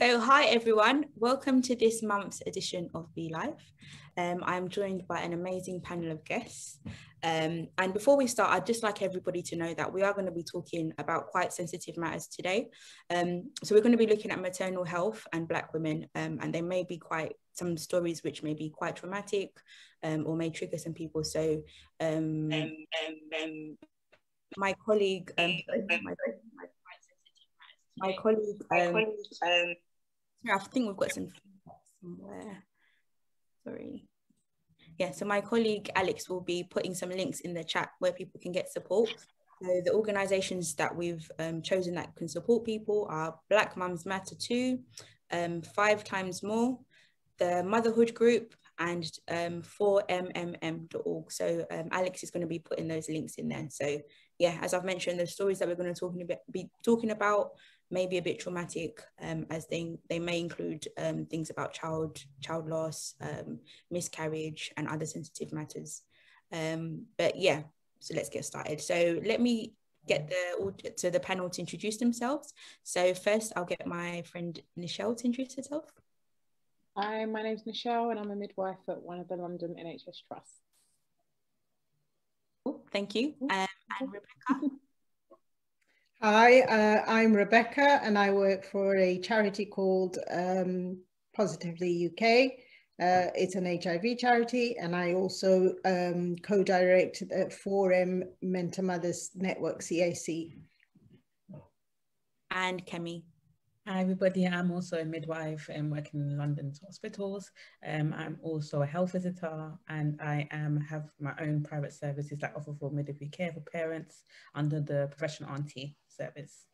So, hi everyone, welcome to this month's edition of Bee Live. Um, I'm joined by an amazing panel of guests. Um, and before we start, I'd just like everybody to know that we are going to be talking about quite sensitive matters today. Um, so, we're going to be looking at maternal health and Black women, um, and there may be quite some stories which may be quite traumatic um, or may trigger some people. So, um, my colleague, my, my colleague, I think we've got some somewhere. Sorry. Yeah, so my colleague Alex will be putting some links in the chat where people can get support. So the organisations that we've um, chosen that can support people are Black Mums Matter 2, um, Five Times More, the Motherhood Group, and um, 4mmm.org. So um, Alex is going to be putting those links in there. So yeah, as I've mentioned, the stories that we're going to talking about, be talking about may be a bit traumatic um, as they, they may include um, things about child child loss, um, miscarriage and other sensitive matters. Um, but yeah, so let's get started. So let me get the to the panel to introduce themselves. So first I'll get my friend Nichelle to introduce herself. Hi, my name's Nichelle and I'm a midwife at one of the London NHS trusts. Oh, thank you. Um, and Rebecca. Hi, uh, I'm Rebecca and I work for a charity called um, Positively UK. Uh, it's an HIV charity and I also um, co-direct the 4M Mentor Mothers Network CIC. And Kemi. Hi everybody, I'm also a midwife and working in London's hospitals. Um, I'm also a health visitor and I am have my own private services that offer for midwifery care for parents under the professional auntie service.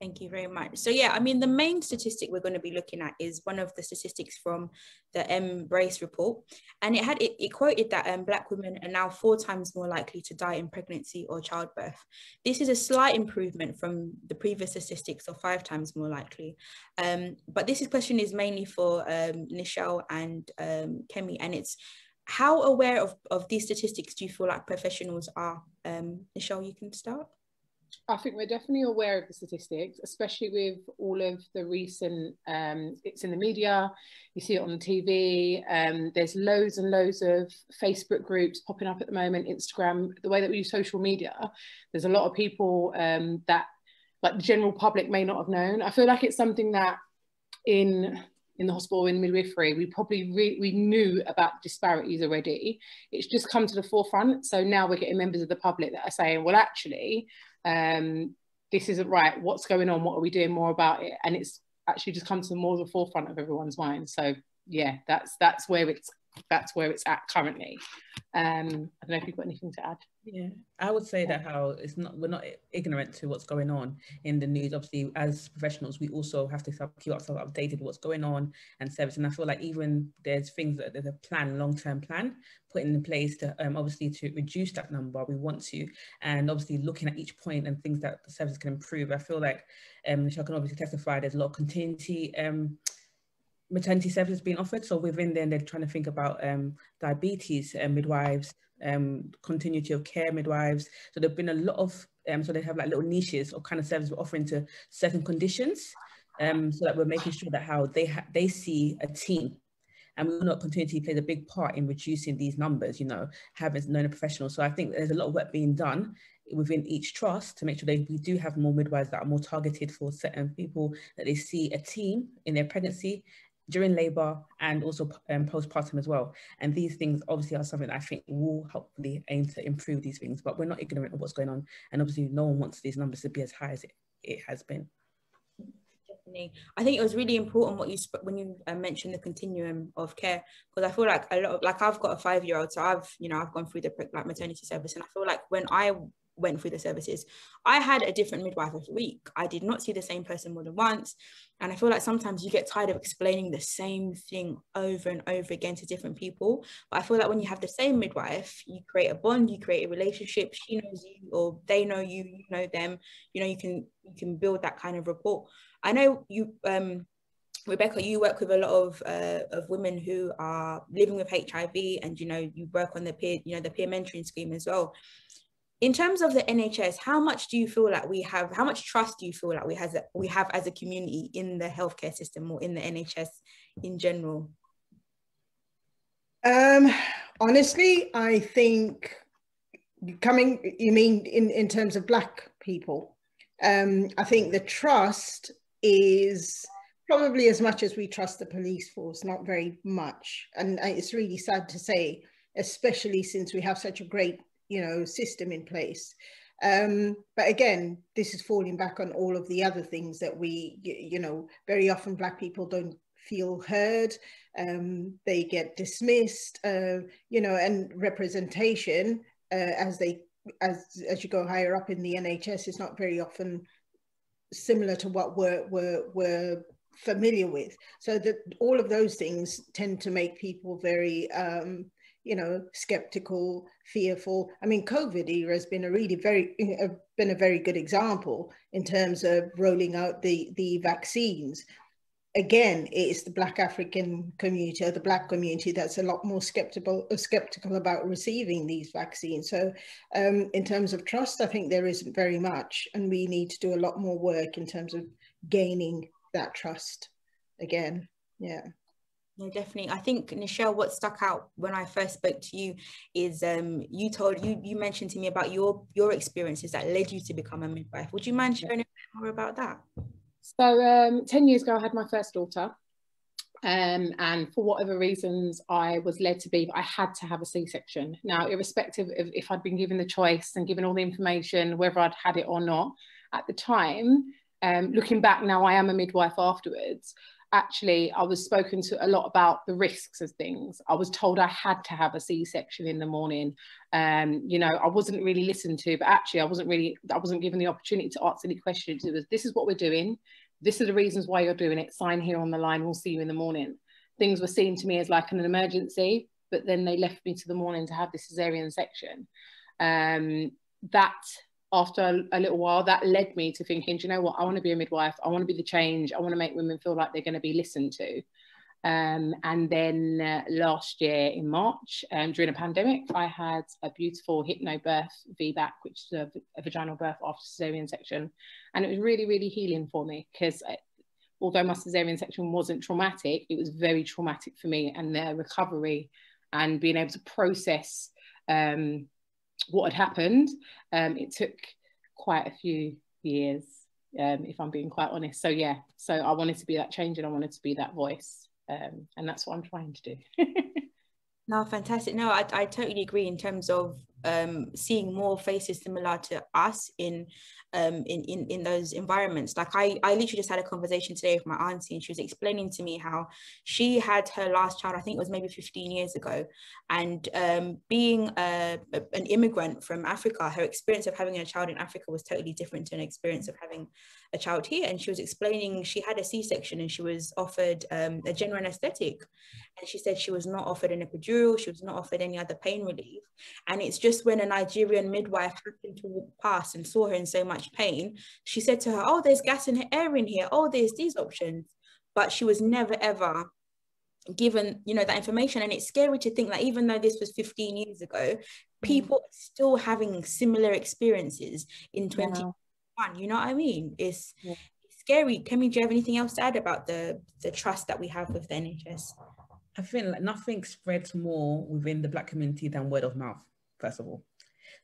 Thank you very much. So yeah, I mean, the main statistic we're going to be looking at is one of the statistics from the MBRRACE report. And it had, it, it quoted that um, Black women are now four times more likely to die in pregnancy or childbirth. This is a slight improvement from the previous statistics of five times more likely. Um, but this question is mainly for um, Nichelle and um, Kemi, and it's, how aware of, of these statistics do you feel like professionals are? Um, Nichelle, you can start. I think we're definitely aware of the statistics, especially with all of the recent, um, it's in the media, you see it on TV, um, there's loads and loads of Facebook groups popping up at the moment, Instagram, the way that we use social media, there's a lot of people um, that like the general public may not have known. I feel like it's something that in in the hospital in midwifery we probably we knew about disparities already it's just come to the forefront so now we're getting members of the public that are saying well actually um, this isn't right, what's going on, what are we doing more about it? And it's actually just come to more the forefront of everyone's mind. So yeah, that's that's where it's that's where it's at currently. Um, I don't know if you've got anything to add. Yeah, I would say that how it's not we're not ignorant to what's going on in the news. Obviously, as professionals, we also have to keep ourselves updated with what's going on and service. And I feel like even there's things that there's a plan, long term plan put in place to um, obviously to reduce that number. We want to, and obviously looking at each point and things that the service can improve. I feel like um, Michelle can obviously testify. There's a lot of continuity. Um, maternity services being offered. So within there, they're trying to think about um, diabetes uh, midwives, um, continuity of care midwives. So there've been a lot of, um, so they have like little niches or kind of service we're offering to certain conditions. Um, so that we're making sure that how they they see a team and we know continuity plays a big part in reducing these numbers, you know, having known a professional. So I think there's a lot of work being done within each trust to make sure that we do have more midwives that are more targeted for certain people, that they see a team in their pregnancy during labour and also um, postpartum as well. And these things obviously are something that I think will hopefully aim to improve these things, but we're not ignorant of what's going on. And obviously no one wants these numbers to be as high as it, it has been. Definitely. I think it was really important what you when you uh, mentioned the continuum of care because I feel like a lot of like I've got a five year old so I've you know I've gone through the like maternity service and I feel like when I went through the services. I had a different midwife every week. I did not see the same person more than once. And I feel like sometimes you get tired of explaining the same thing over and over again to different people. But I feel like when you have the same midwife, you create a bond, you create a relationship. She knows you or they know you, you know them. You know, you can you can build that kind of rapport. I know you um Rebecca, you work with a lot of uh, of women who are living with HIV, and you know you work on the peer, you know, the peer mentoring scheme as well in terms of the NHS, how much do you feel like we have? How much trust do you feel like we has we have as a community in the healthcare system or in the NHS in general? Um, honestly, I think coming. You mean in in terms of Black people? Um, I think the trust is probably as much as we trust the police force, not very much, and it's really sad to say, especially since we have such a great you know, system in place. Um, but again, this is falling back on all of the other things that we, you, know, very often Black people don't feel heard, um, they get dismissed, uh, you know, and representation uh, as they as as you go higher up in the NHS is not very often similar to what we're we're, we're familiar with. So that all of those things tend to make people very um, you know, skeptical, fearful. I mean, COVID era has been a really very been a very good example in terms of rolling out the the vaccines. Again, it is the Black African community or the Black community that's a lot more skeptical skeptical about receiving these vaccines. So, um, in terms of trust, I think there isn't very much, and we need to do a lot more work in terms of gaining that trust. Again, yeah. No, definitely. I think Nichelle, what stuck out when I first spoke to you is um, you told you you mentioned to me about your your experiences that led you to become a midwife. Would you mind sharing a bit more about that? So um, ten years ago, I had my first daughter, um, and for whatever reasons, I was led to be. I had to have a C-section. Now, irrespective of if I'd been given the choice and given all the information, whether I'd had it or not, at the time, um, looking back now, I am a midwife afterwards actually I was spoken to a lot about the risks of things. I was told I had to have a C-section in the morning. Um, you know, I wasn't really listened to, but actually I wasn't really, I wasn't given the opportunity to ask any questions. It was, this is what we're doing. This are the reasons why you're doing it. Sign here on the line. We'll see you in the morning. Things were seen to me as like an emergency, but then they left me to the morning to have this cesarean section. Um, that after a, little while, that led me to thinking, do you know what? I want to be a midwife. I want to be the change. I want to make women feel like they're going to be listened to. Um, and then uh, last year in March, um, during a pandemic, I had a beautiful hypnobirth VBAC, which is a, a vaginal birth after cesarean section. And it was really, really healing for me because uh, although my cesarean section wasn't traumatic, it was very traumatic for me and the recovery and being able to process um, what had happened. Um, it took quite a few years, um, if I'm being quite honest. So yeah, so I wanted to be that change and I wanted to be that voice. Um, and that's what I'm trying to do. no, fantastic. No, I, I totally agree in terms of um, seeing more faces similar to us in um, in, in in those environments. Like I, I literally just had a conversation today with my auntie, and she was explaining to me how she had her last child. I think it was maybe 15 years ago, and um, being a, a, an immigrant from Africa, her experience of having a child in Africa was totally different to an experience of having a child here. And she was explaining she had a C-section and she was offered um, a general anesthetic, and she said she was not offered an epidural, she was not offered any other pain relief, and it's just when a Nigerian midwife happened to walk past and saw her in so much pain, she said to her, Oh, there's gas and air in here. Oh, there's these options. But she was never ever given you know that information and it's scary to think that even though this was 15 years ago mm. people are still having similar experiences in 2021 you know what i mean it's, yeah. it's scary Kemi, do you have anything else to add about the the trust that we have with the nhs i feel like nothing spreads more within the black community than word of mouth first of all.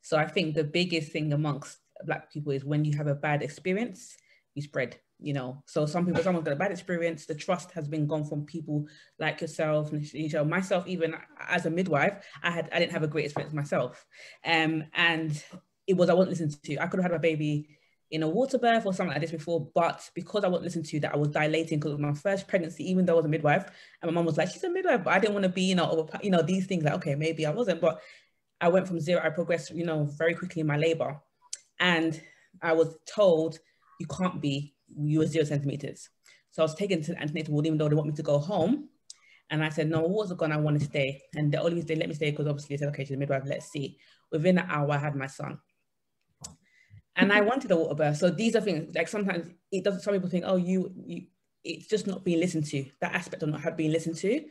So I think the biggest thing amongst black people is when you have a bad experience, you spread, you know. So some people, someone's got a bad experience, the trust has been gone from people like yourself, you know, myself, even as a midwife, I had I didn't have a great experience myself. Um, and it was I wasn't listened to. I could have had my baby in a water birth or something like this before, but because I wasn't listening to that, I was dilating because of my first pregnancy, even though I was a midwife. And my mom was like, she's a midwife, but I didn't want to be, you know, over, you know, these things like, okay, maybe I wasn't, but I went from zero, I progressed, you know, very quickly in my labor. And I was told, you can't be, you were zero centimeters. So I was taken to the antenatal ward, even though they want me to go home. And I said, no, wards are gone, I want to stay. And the only reason they let me stay, because obviously they said, okay, she's a midwife, let's see. Within an hour, I had my son. And I wanted a water birth. So these are things, like sometimes it doesn't, some people think, oh, you, you it's just not being listened to. That aspect of not being listened to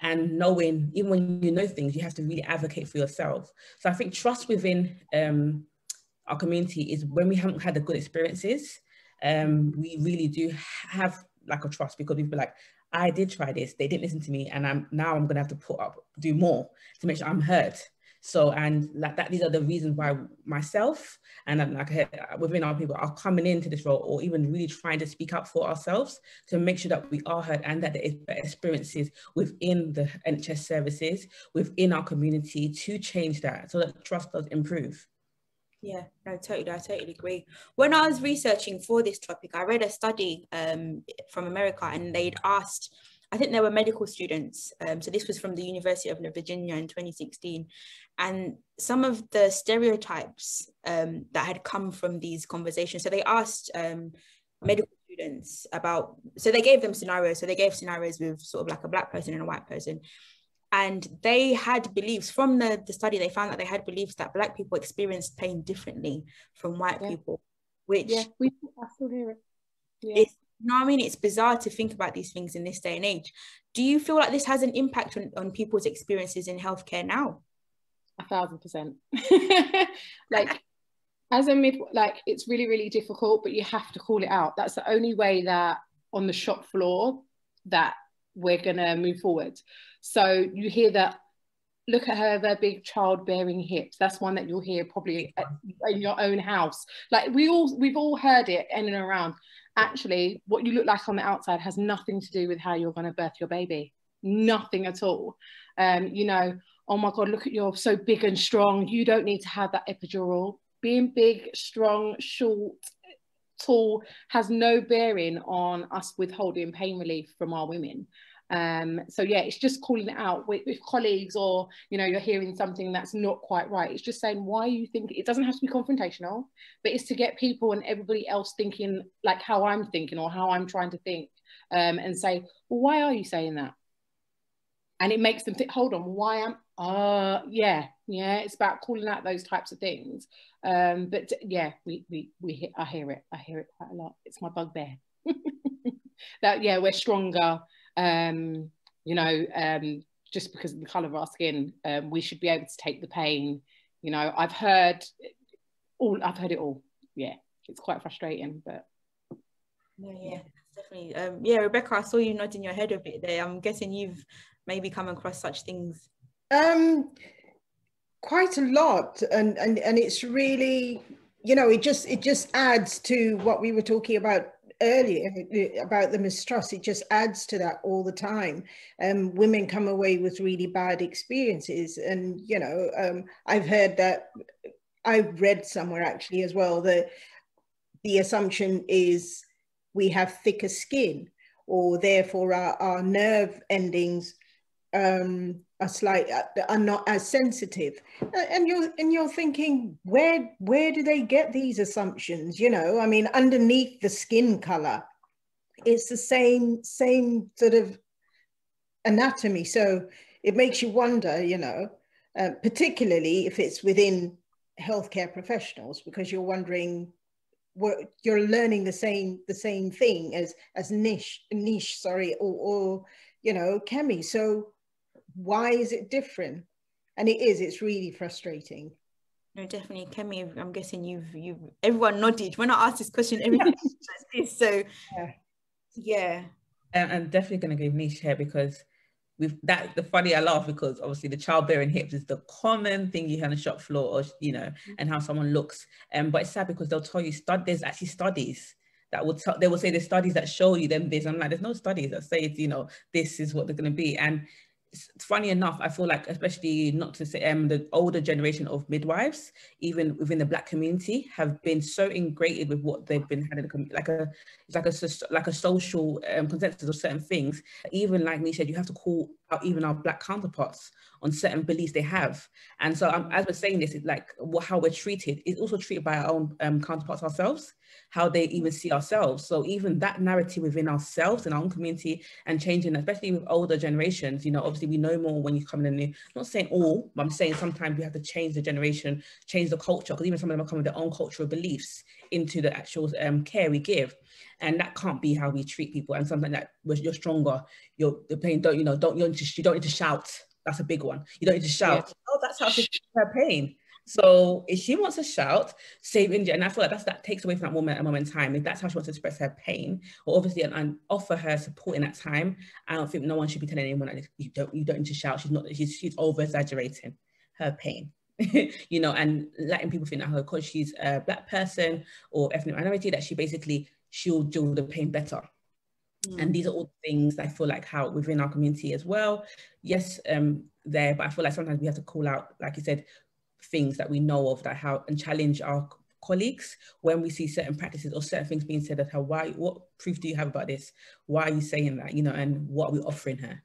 and knowing even when you know things you have to really advocate for yourself so i think trust within um, our community is when we haven't had the good experiences, um, we really do have like a trust because we've been like, I did try this, they didn't listen to me, and I'm now I'm gonna have to put up, do more to make sure I'm heard. So, and like that, these are the reasons why myself and like within our people are coming into this role or even really trying to speak up for ourselves to make sure that we are heard and that there is experiences within the NHS services, within our community to change that so that trust does improve. Yeah, no, totally. I totally agree. When I was researching for this topic, I read a study um, from America and they'd asked I think they were medical students. Um, so this was from the University of Virginia in 2016. And some of the stereotypes um, that had come from these conversations. So they asked um, medical students about, so they gave them scenarios. So they gave scenarios with sort of like a black person and a white person. And they had beliefs from the, the study, they found that they had beliefs that black people experienced pain differently from white yeah. people, which yeah, we I still hear it. Yeah. You know what I mean? It's bizarre to think about these things in this day and age. Do you feel like this has an impact on, on people's experiences in healthcare now? A thousand percent. like as a mid like it's really, really difficult, but you have to call it out. That's the only way that on the shop floor that we're gonna move forward. So you hear that look at her, their big childbearing hips. That's one that you'll hear probably in your own house. Like we all, we've all heard it in and around actually what you look like on the outside has nothing to do with how you're going to birth your baby nothing at all um you know oh my god look at you're so big and strong you don't need to have that epidural being big strong short tall has no bearing on us withholding pain relief from our women um, so yeah, it's just calling it out with, with, colleagues or, you know, you're hearing something that's not quite right. It's just saying why you think it doesn't have to be confrontational, but it's to get people and everybody else thinking like how I'm thinking or how I'm trying to think um, and say, well, why are you saying that? And it makes them think, hold on, why am, uh, yeah, yeah, it's about calling out those types of things. Um, but yeah, we, we, we, I hear it. I hear it quite a lot. It's my bugbear. that, yeah, we're stronger um, you know, um, just because of the colour of our skin, um, we should be able to take the pain. You know, I've heard all, I've heard it all. Yeah, it's quite frustrating, but. Yeah, yeah, definitely. Um, yeah, Rebecca, I saw you nodding your head a bit there. I'm guessing you've maybe come across such things. Um, quite a lot, and and and it's really, you know, it just it just adds to what we were talking about earlier about the mistrust, it just adds to that all the time. Um, women come away with really bad experiences. And, you know, um, I've heard that, I've read somewhere actually as well, that the assumption is we have thicker skin or therefore our, our nerve endings um, are slight uh, are not as sensitive. Uh, and you're and you're thinking where where do they get these assumptions you know? I mean underneath the skin color it's the same same sort of anatomy. So it makes you wonder you know uh, particularly if it's within healthcare professionals because you're wondering what you're learning the same the same thing as as niche niche sorry or, or you know Kemi. So why is it different? And it is, it's really frustrating. No, definitely, Kemi. I'm guessing you've you've everyone nodded when I asked this question. Everyone this, so yeah, yeah. And I'm definitely going to give niche here because with that the funny I laugh because obviously the childbearing hips is the common thing you hear on the shop floor or you know mm-hmm. and how someone looks um but it's sad because they'll tell you stud there's actually studies that will tell they will say there's studies that show you them this I'm like there's no studies that say it's you know this is what they're going to be and funny enough, I feel like, especially not to say um, the older generation of midwives, even within the Black community, have been so ingrained with what they've been having, like a it's like a like a social um, consensus of certain things. Even like me said, you have to call out even our Black counterparts on certain beliefs they have. And so, um, as we're saying this, it's like how we're treated is also treated by our own um, counterparts ourselves how they even see ourselves. So even that narrative within ourselves and our own community and changing, especially with older generations, you know, obviously we know more when you come in new. I'm not saying all, but I'm saying sometimes we have to change the generation, change the culture, because even some of them are coming with their own cultural beliefs into the actual um, care we give. And that can't be how we treat people. And something that you're stronger, you're the pain, don't, you know, don't, you don't, you don't need to shout. That's a big one. You don't need to shout, yeah. oh, that's how to pain So if she wants to shout, save India, and I feel like that's that takes away from that woman a moment in time. If that's how she wants to express her pain, or obviously and, and, offer her support in that time, I don't think no one should be telling anyone that you don't you don't need to shout. She's not she's she's over exaggerating her pain. you know, and letting people think that her because she's a black person or ethnic minority that she basically she'll deal with the pain better. Mm. And these are all things I feel like how within our community as well. Yes, um, there, but I feel like sometimes we have to call out, like you said, things that we know of that how and challenge our colleagues when we see certain practices or certain things being said that how why what proof do you have about this why are you saying that you know and what are we offering her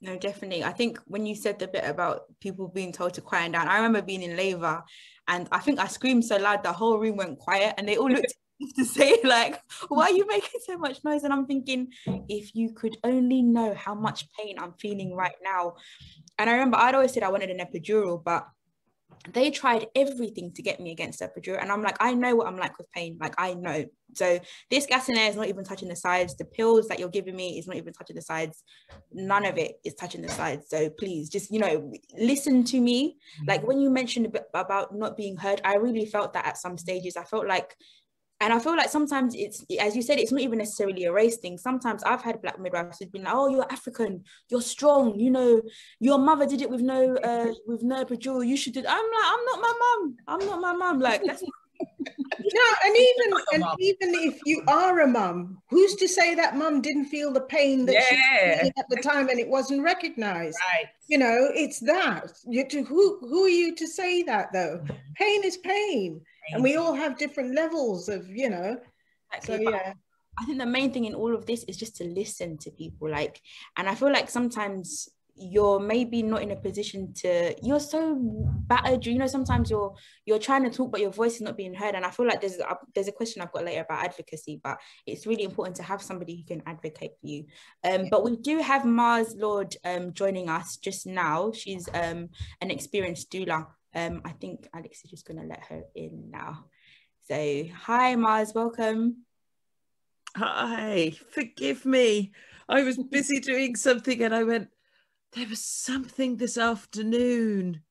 no definitely i think when you said the bit about people being told to quiet down i remember being in labor and i think i screamed so loud the whole room went quiet and they all looked to say like why are you making so much noise? And i'm thinking if you could only know how much pain i'm feeling right now. And i remember i'd always said i wanted an epidural but they tried everything to get me against epidural. And i'm like i know what i'm like with pain. Like i know. So this gas in there is not even touching the sides. The pills that you're giving me is not even touching the sides. None of it is touching the sides. So please just you know listen to me. Like mm. when you mentioned a bit about not being heard i really felt that at some stages. I felt like and I feel like sometimes it's, as you said, it's not even necessarily a race thing. Sometimes I've had black midwives who've been like, "Oh, you're African, you're strong. You know, your mother did it with no, uh, with no epidural. You should do." It. I'm like, I'm not my mum. I'm not my mum. Like that's. No, and even and even if you are a mum, who's to say that mum didn't feel the pain that yeah. she at the time and it wasn't recognized? Right. You know, it's that. You to who who are you to say that though? Pain is pain and we all have different levels of you know exactly. so yeah i think the main thing in all of this is just to listen to people like and i feel like sometimes you're maybe not in a position to you're so battered you know sometimes you're you're trying to talk but your voice is not being heard and i feel like there's a, there's a question i've got later about advocacy but it's really important to have somebody who can advocate for you um, but we do have mars lord um, joining us just now she's um, an experienced doula um, I think Alex is just going to let her in now. So, hi, Mars, welcome. Hi, forgive me. I was busy doing something and I went, there was something this afternoon.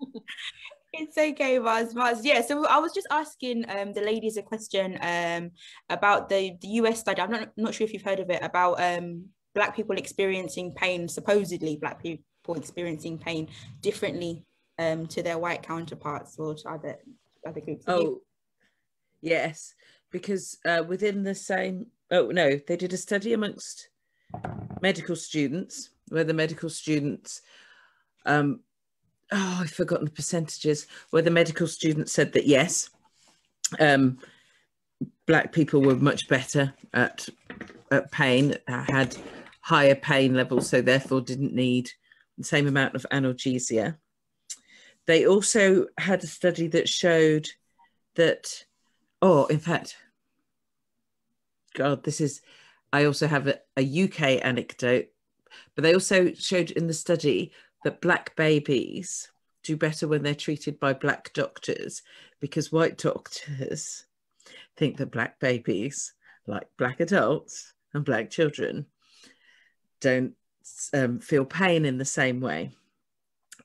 it's okay, Mars. Mars. Yeah, so I was just asking um, the ladies a question um, about the, the US study. I'm not, not sure if you've heard of it, about um, Black people experiencing pain, supposedly Black people experiencing pain differently um, to their white counterparts or to other other groups. Oh, yes, because uh, within the same. Oh no, they did a study amongst medical students where the medical students. Um, oh, I've forgotten the percentages. Where the medical students said that yes, um, black people were much better at at pain, had higher pain levels, so therefore didn't need the same amount of analgesia. They also had a study that showed that, oh, in fact, God, this is, I also have a, a UK anecdote, but they also showed in the study that black babies do better when they're treated by black doctors because white doctors think that black babies, like black adults and black children, don't um, feel pain in the same way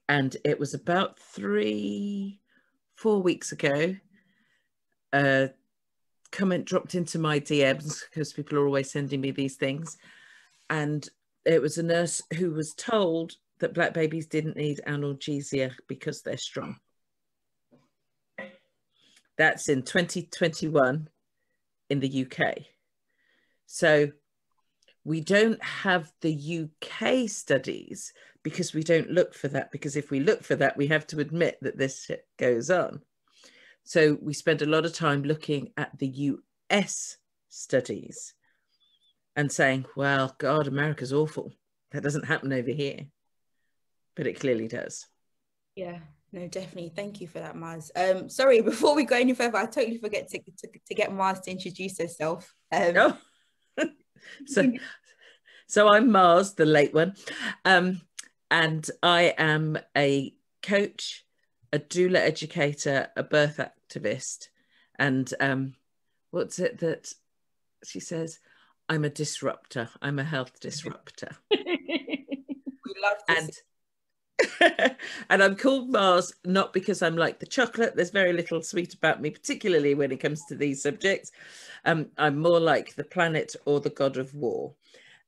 and it was about three, four weeks ago. A comment dropped into my DMs because people are always sending me these things, and it was a nurse who was told that black babies didn't need analgesia because they're strong. That's in 2021 in the UK. So we don't have the UK studies because we don't look for that. Because if we look for that, we have to admit that this goes on. So we spend a lot of time looking at the US studies and saying, well, God, America's awful. That doesn't happen over here. But it clearly does. Yeah, no, definitely. Thank you for that, Mars. Um, sorry, before we go any further, I totally forget to, to, to get Mars to introduce herself. Um, oh so, so I'm Mars, the late one, um, and I am a coach, a doula educator, a birth activist, and um, what's it that she says? I'm a disruptor. I'm a health disruptor. we love and and I'm called Mars not because I'm like the chocolate. There's very little sweet about me, particularly when it comes to these subjects. Um, I'm more like the planet or the god of war.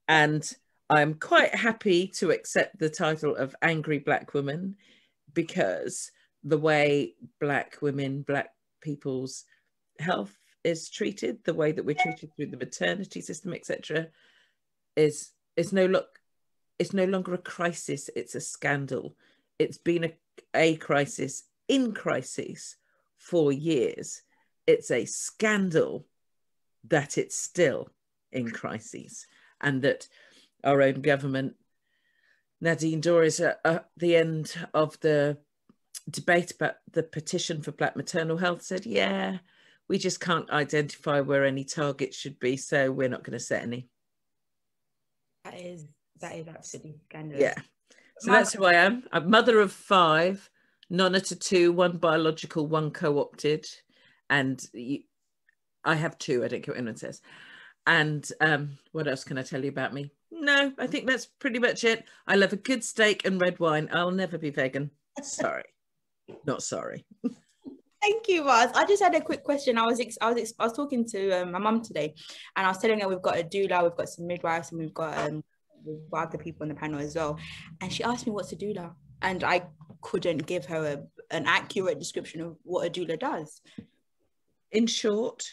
And I'm quite happy to accept the title of Angry Black Woman because the way Black women, Black people's health is treated, the way that we're treated through the maternity system, etc., is is no look it's no longer a crisis, it's a scandal. It's been a, a crisis in crisis for years. It's a scandal that it's still in crisis and that our own government, Nadine Dorries, at, at the end of the debate about the petition for Black maternal health said, yeah, we just can't identify where any targets should be, so we're not going to set any. That is that is absolutely scandalous. Yeah. So that's who I am. I'm mother of five, nonna to two, one biological, one co-opted, and you, I have two. I don't care what anyone says. And um, what else can I tell you about me? No, I think that's pretty much it. I love a good steak and red wine. I'll never be vegan. Sorry, not sorry. Thank you, Roz. I just had a quick question. I was ex- I was ex- I was talking to um, my mum today, and I was telling her we've got a doula, we've got some midwives, and we've got um, other people on the panel as well. And she asked me what's a doula, and I couldn't give her a, an accurate description of what a doula does. In short,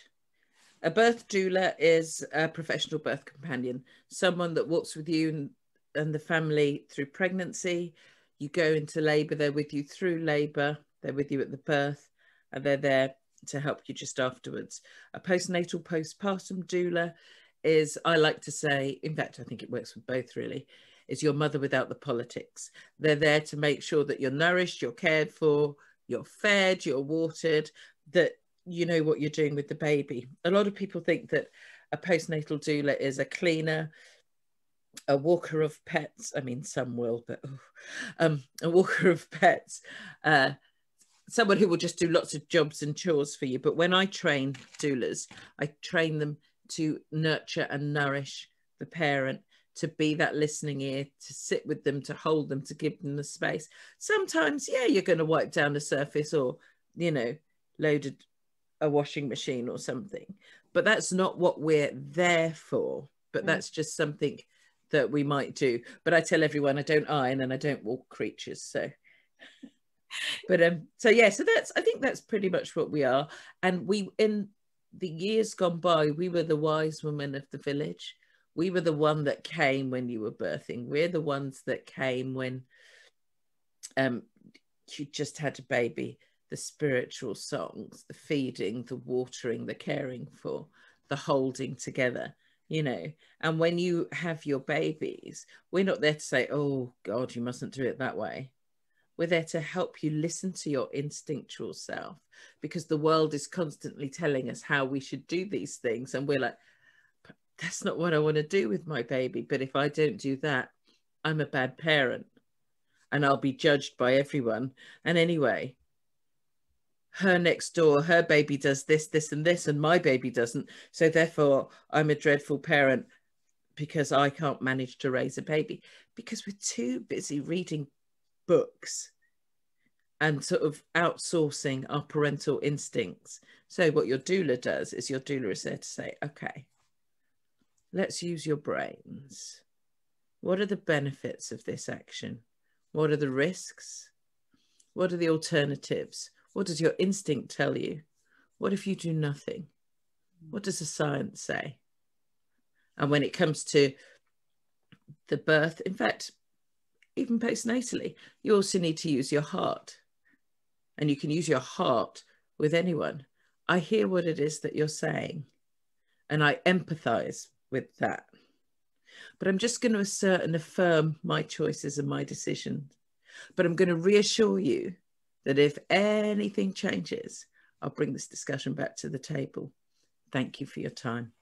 a birth doula is a professional birth companion, someone that walks with you and, and the family through pregnancy. You go into labour, they're with you through labour, they're with you at the birth, and they're there to help you just afterwards. A postnatal postpartum doula is I like to say, in fact, I think it works with both really, is your mother without the politics. They're there to make sure that you're nourished, you're cared for, you're fed, you're watered, that you know what you're doing with the baby. A lot of people think that a postnatal doula is a cleaner, a walker of pets. I mean, some will, but oh, um, a walker of pets. Uh, someone who will just do lots of jobs and chores for you. But when I train doulas, I train them to nurture and nourish the parent to be that listening ear to sit with them to hold them to give them the space sometimes yeah you're going to wipe down the surface or you know loaded a washing machine or something but that's not what we're there for but mm. that's just something that we might do but i tell everyone i don't iron and i don't walk creatures so but um so yeah so that's i think that's pretty much what we are and we in the years gone by, we were the wise women of the village. We were the one that came when you were birthing. We're the ones that came when um, you just had a baby. The spiritual songs, the feeding, the watering, the caring for, the holding together, you know. And when you have your babies, we're not there to say, oh, God, you mustn't do it that way. We're there to help you listen to your instinctual self because the world is constantly telling us how we should do these things. And we're like, that's not what I want to do with my baby. But if I don't do that, I'm a bad parent and I'll be judged by everyone. And anyway, her next door, her baby does this, this, and this, and my baby doesn't. So therefore, I'm a dreadful parent because I can't manage to raise a baby because we're too busy reading books and sort of outsourcing our parental instincts. So, what your doula does is your doula is there to say, okay, let's use your brains. What are the benefits of this action? What are the risks? What are the alternatives? What does your instinct tell you? What if you do nothing? What does the science say? And when it comes to the birth, in fact, even postnatally, you also need to use your heart. And you can use your heart with anyone. I hear what it is that you're saying, and I empathize with that. But I'm just going to assert and affirm my choices and my decisions. But I'm going to reassure you that if anything changes, I'll bring this discussion back to the table. Thank you for your time.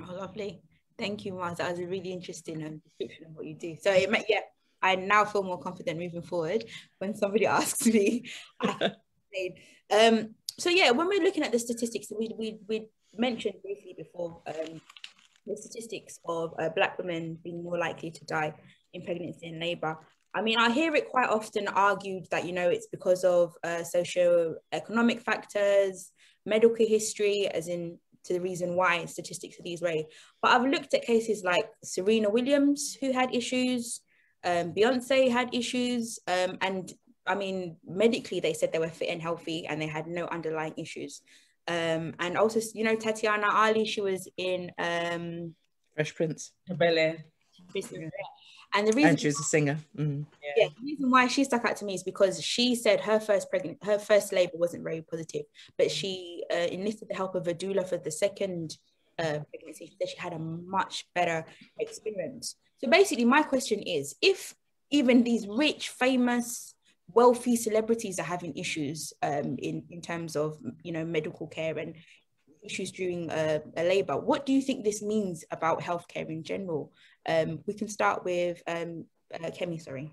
Oh, lovely. Thank you, Mars. That was a really interesting um, description of what you do. So, it, yeah, I now feel more confident moving forward when somebody asks me. um, so yeah, when we're looking at the statistics, we we, we mentioned briefly before um, the statistics of uh, Black women being more likely to die in pregnancy and labour. I mean, I hear it quite often argued that, you know, it's because of uh, socio-economic factors, medical history, as in to the reason why statistics are these way. But I've looked at cases like Serena Williams, who had issues, um, Beyonce had issues, um, and I mean, medically, they said they were fit and healthy and they had no underlying issues. Um, and also, you know, Tatyana Ali, she was in um, Fresh Prince. Bel Air. And the reason And she was a singer. Mm. yeah, the reason why she stuck out to me is because she said her first pregnant, her first labor wasn't very positive, but she uh, enlisted the help of a doula for the second uh, pregnancy. She said she had a much better experience. So basically, my question is, if even these rich, famous, wealthy celebrities are having issues um, in in terms of you know medical care and issues during a, a labor, what do you think this means about healthcare in general? Um, we can start with um, uh, Kemi, sorry.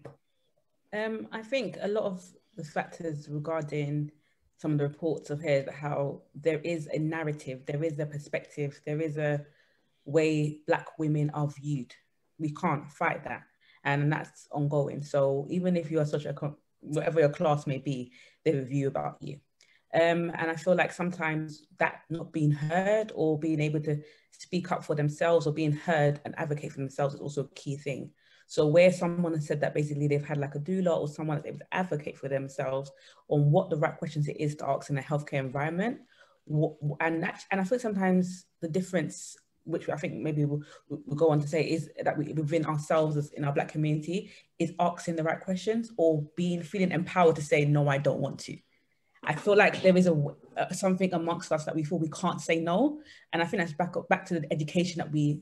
Um, I think a lot of the factors regarding some of the reports of here how there is a narrative, there is a perspective, there is a way Black women are viewed. We can't fight that, and that's ongoing. So even if you are such a whatever your class may be, they review about you. Um, and I feel like sometimes that not being heard or being able to speak up for themselves or being heard and advocate for themselves is also a key thing. So where someone has said that basically they've had like a doula or someone that's able to advocate for themselves on what the right questions it is to ask in a healthcare environment, and that, and I feel sometimes the difference, which I think maybe we'll, we'll go on to say, is that we, within ourselves as in our Black community, is asking the right questions or being feeling empowered to say no, I don't want to. I feel like there is a, something amongst us that we feel we can't say no, and I think that's back up back to the education that we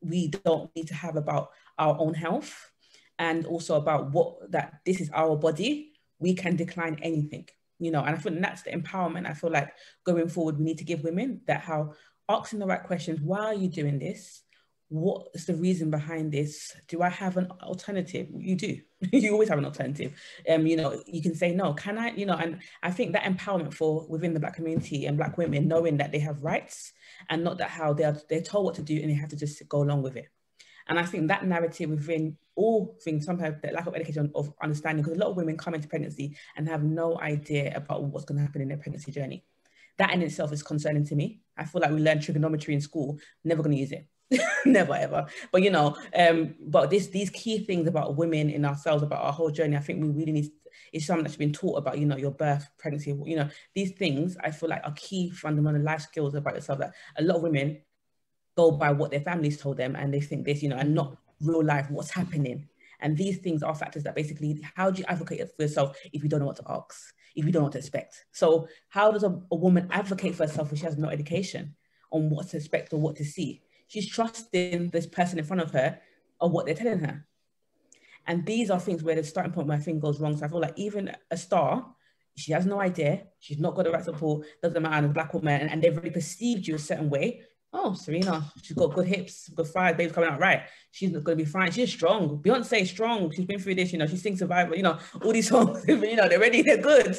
we don't need to have about our own health, and also about what that this is our body. We can decline anything, you know, and I think that's the empowerment. I feel like going forward, we need to give women that how asking the right questions. Why are you doing this? what's the reason behind this? Do I have an alternative? You do. you always have an alternative. Um, you know, you can say no. Can I? You know, and I think that empowerment for within the black community and black women, knowing that they have rights and not that how they're they're told what to do and they have to just go along with it. And I think that narrative within all things, sometimes the lack of education of understanding, because a lot of women come into pregnancy and have no idea about what's going to happen in their pregnancy journey. That in itself is concerning to me. I feel like we learn trigonometry in school, never going to use it. Never ever. But you know um but this these key things about women in ourselves about our whole journey i think we really need is something that's been taught about you know your birth pregnancy you know these things i feel like are key fundamental life skills about yourself that a lot of women go by what their families told them and they think this you know and not real life what's happening. And these things are factors that basically how do you advocate for yourself if you don't know what to ask if you don't know what to expect so how does a, a woman advocate for herself if she has no education on what to expect or what to see she's trusting this person in front of her or what they're telling her. And these are things where the starting point my thing goes wrong. So I feel like even a star, she has no idea, she's not got the right support, doesn't matter, as a black woman, and, and they've really perceived you a certain way. Oh, Serena, she's got good hips, good thighs, baby's coming out right. She's going to be fine. She's strong. Beyonce is strong. She's been through this, you know, she sings Survivor, you know, all these songs, you know, they're ready, they're good.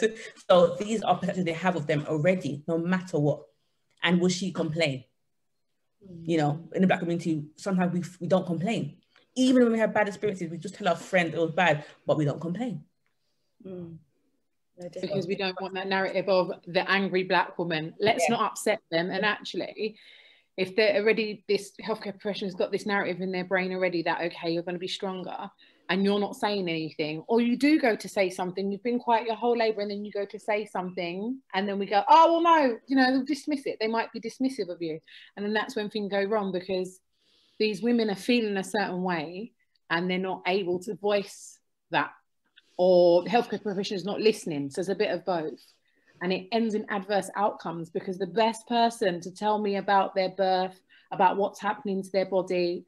So these are perceptions they have of them already, no matter what. And will she complain? You know, in the black community, sometimes we, we don't complain. Even when we have bad experiences, we just tell our friend it was bad, but we don't complain. Mm. because we don't want that narrative of the angry black woman. Let's yeah. not upset them. And actually, if they're already this healthcare professional has got this narrative in their brain already that okay, you're going to be stronger, and you're not saying anything, or you do go to say something, you've been quiet your whole labour, and then you go to say something, and then we go, oh, well, no, you know, they'll dismiss it. They might be dismissive of you. And then that's when things go wrong because these women are feeling a certain way and they're not able to voice that, or healthcare profession is not listening. So it's a bit of both. And it ends in adverse outcomes because the best person to tell me about their birth, about what's happening to their body,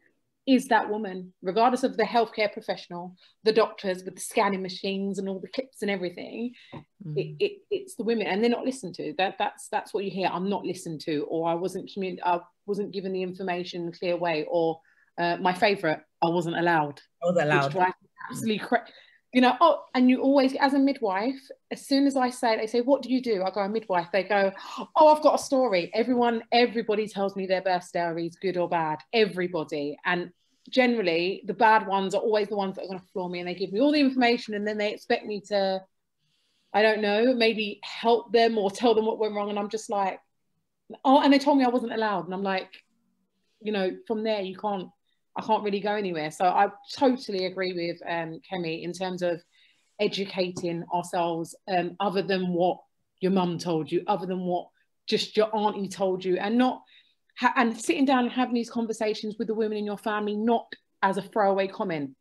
is that woman, regardless of the healthcare professional, the doctors with the scanning machines and all the clips and everything. Mm. It, it, it's the women, and they're not listened to. That that's that's what you hear. I'm not listened to, or I wasn't commun- I wasn't given the information in a clear way, or uh, my favourite, I wasn't allowed. I was allowed. absolutely cra- you know, oh, and you always, as a midwife, as soon as I say, they say, what do you do? I go, a midwife. They go, oh, I've got a story. Everyone, everybody tells me their birth story is good or bad. Everybody. And generally the bad ones are always the ones that are going to floor me and they give me all the information and then they expect me to i don't know maybe help them or tell them what went wrong and i'm just like oh and they told me i wasn't allowed and i'm like you know from there you can't i can't really go anywhere so i totally agree with um kemi in terms of educating ourselves um other than what your mum told you other than what just your auntie told you and not ha- and sitting down and having these conversations with the women in your family, not as a throwaway comment.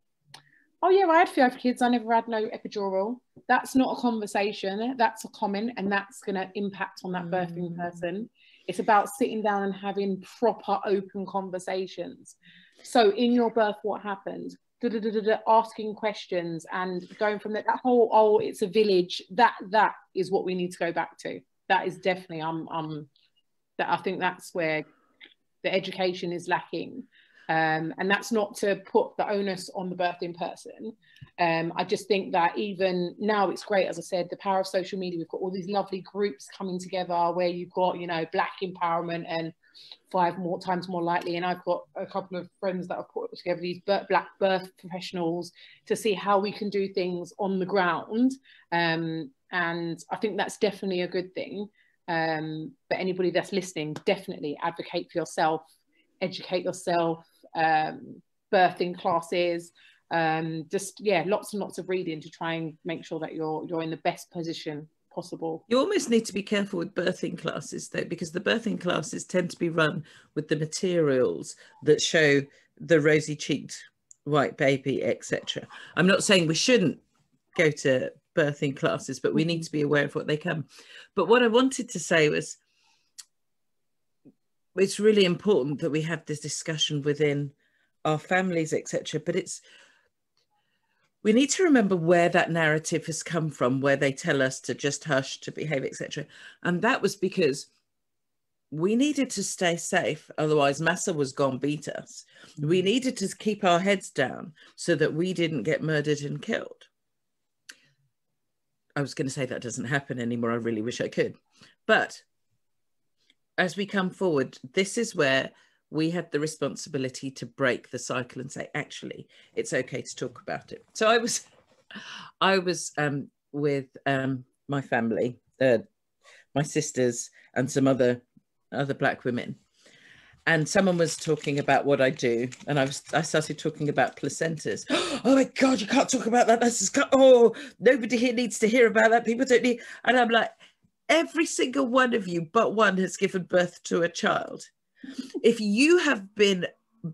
Oh yeah, I had five kids. I never had no epidural. That's not a conversation. That's a comment, and that's going to impact on that birthing mm. person. It's about sitting down and having proper open conversations. So in your birth, what happened? asking questions and going from that, that whole oh it's a village that that is what we need to go back to that is definitely i'm um that i think that's where the education is lacking. Um, and that's not to put the onus on the birthing person. Um, I just think that even now it's great, as I said, the power of social media. We've got all these lovely groups coming together where you've got, you know, Black empowerment and five more times more likely. And I've got a couple of friends that have put together these Black birth professionals to see how we can do things on the ground. Um, and I think that's definitely a good thing. Um, but anybody that's listening, definitely advocate for yourself, educate yourself, um, birthing classes, um, just yeah, lots and lots of reading to try and make sure that you're you're in the best position possible. You almost need to be careful with birthing classes though, because the birthing classes tend to be run with the materials that show the rosy cheeked white baby, etc. I'm not saying we shouldn't go to birthing classes, but we need to be aware of what they come. But what I wanted to say was it's really important that we have this discussion within our families, etc. But it's we need to remember where that narrative has come from, where they tell us to just hush, to behave, etc. And that was because we needed to stay safe, otherwise Massa was gone beat us. We mm-hmm. needed to keep our heads down so that we didn't get murdered and killed. I was going to say that doesn't happen anymore. I really wish I could. But as we come forward, this is where we have the responsibility to break the cycle and say, actually, it's okay to talk about it. So I was, I was um, with um, my family, uh, my sisters, and some other other black women, and someone was talking about what I do, and I was I started talking about placentas. Oh my God, you can't talk about that. That's just, oh, nobody here needs to hear about that. People don't need. And I'm like, every single one of you, but one, has given birth to a child. If you have been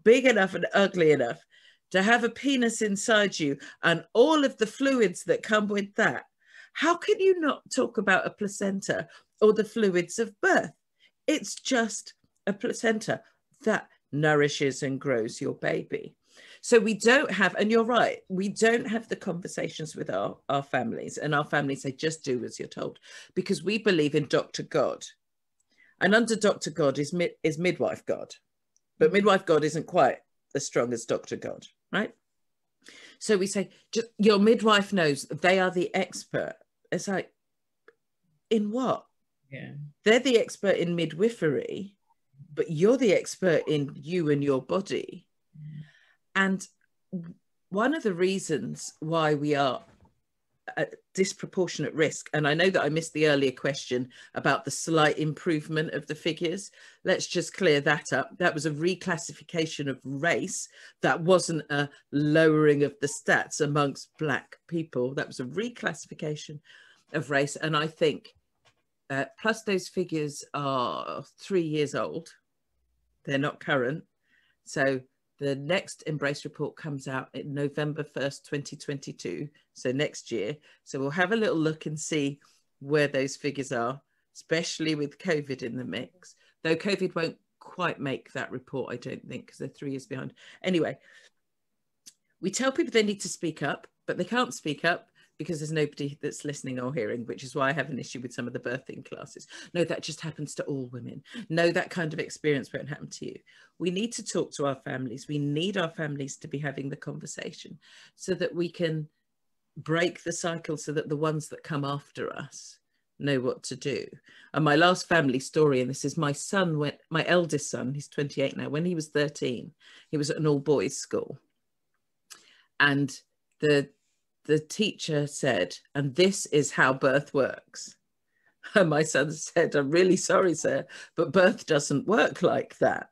big enough and ugly enough to have a penis inside you and all of the fluids that come with that, how can you not talk about a placenta or the fluids of birth? It's just a placenta that nourishes and grows your baby. So we don't have, and you're right, we don't have the conversations with our, our families, and our families say, just do as you're told, because we believe in Dr. God. And under Dr. God is, mid, is midwife God. But mm. midwife God isn't quite as strong as Dr. God, right? So we say, your midwife knows they are the expert. It's like, in what? Yeah. They're the expert in midwifery but you're the expert in you and your body. Mm. And one of the reasons why we are at disproportionate risk, and I know that I missed the earlier question about the slight improvement of the figures. Let's just clear that up. That was a reclassification of race. That wasn't a lowering of the stats amongst Black people. That was a reclassification of race. And I think uh, plus, those figures are three years old. They're not current. So the next MBRRACE report comes out in November 1st, 2022. So next year. So we'll have a little look and see where those figures are, especially with COVID in the mix. Though COVID won't quite make that report, I don't think, because they're three years behind. Anyway, we tell people they need to speak up, but they can't speak up because there's nobody that's listening or hearing, which is why I have an issue with some of the birthing classes. No, that just happens to all women. No, that kind of experience won't happen to you. We need to talk to our families. We need our families to be having the conversation so that we can break the cycle so that the ones that come after us know what to do. And my last family story, and this is my son, went, my eldest son, he's 28 now, when he was 13, he was at an all boys school. And the the teacher said, and this is how birth works. And my son said, I'm really sorry, sir, but birth doesn't work like that.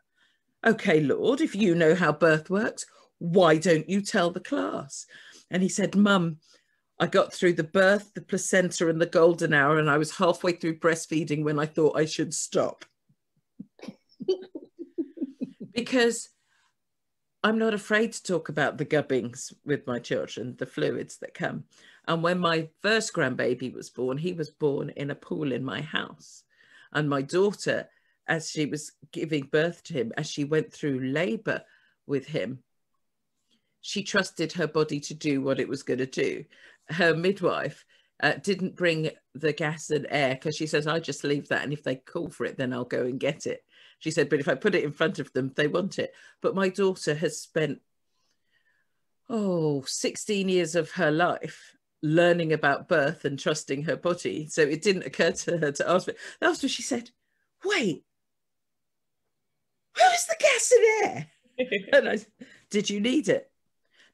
Okay, Lord, if you know how birth works, why don't you tell the class? And he said, Mum, I got through the birth, the placenta, and the golden hour, and I was halfway through breastfeeding when I thought I should stop. because I'm not afraid to talk about the gubbings with my children, the fluids that come. And when my first grandbaby was born, he was born in a pool in my house. And my daughter, as she was giving birth to him, as she went through labor with him, she trusted her body to do what it was going to do. Her midwife uh, didn't bring the gas and air because she says, I just leave that. And if they call for it, then I'll go and get it. She said, but if I put it in front of them, they want it. But my daughter has spent, oh, 16 years of her life learning about birth and trusting her body. So it didn't occur to her to ask me. When she said, wait, where is the gas and air? and I did you need it?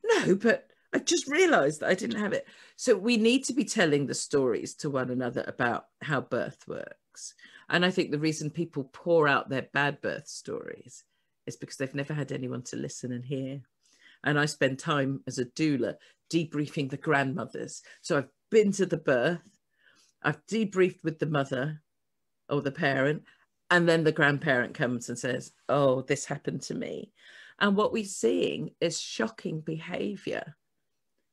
No, but I just realized that I didn't have it. So we need to be telling the stories to one another about how birth works. And I think the reason people pour out their bad birth stories is because they've never had anyone to listen and hear. And I spend time as a doula debriefing the grandmothers. So I've been to the birth, I've debriefed with the mother or the parent, and then the grandparent comes and says, Oh, this happened to me. And what we're seeing is shocking behavior.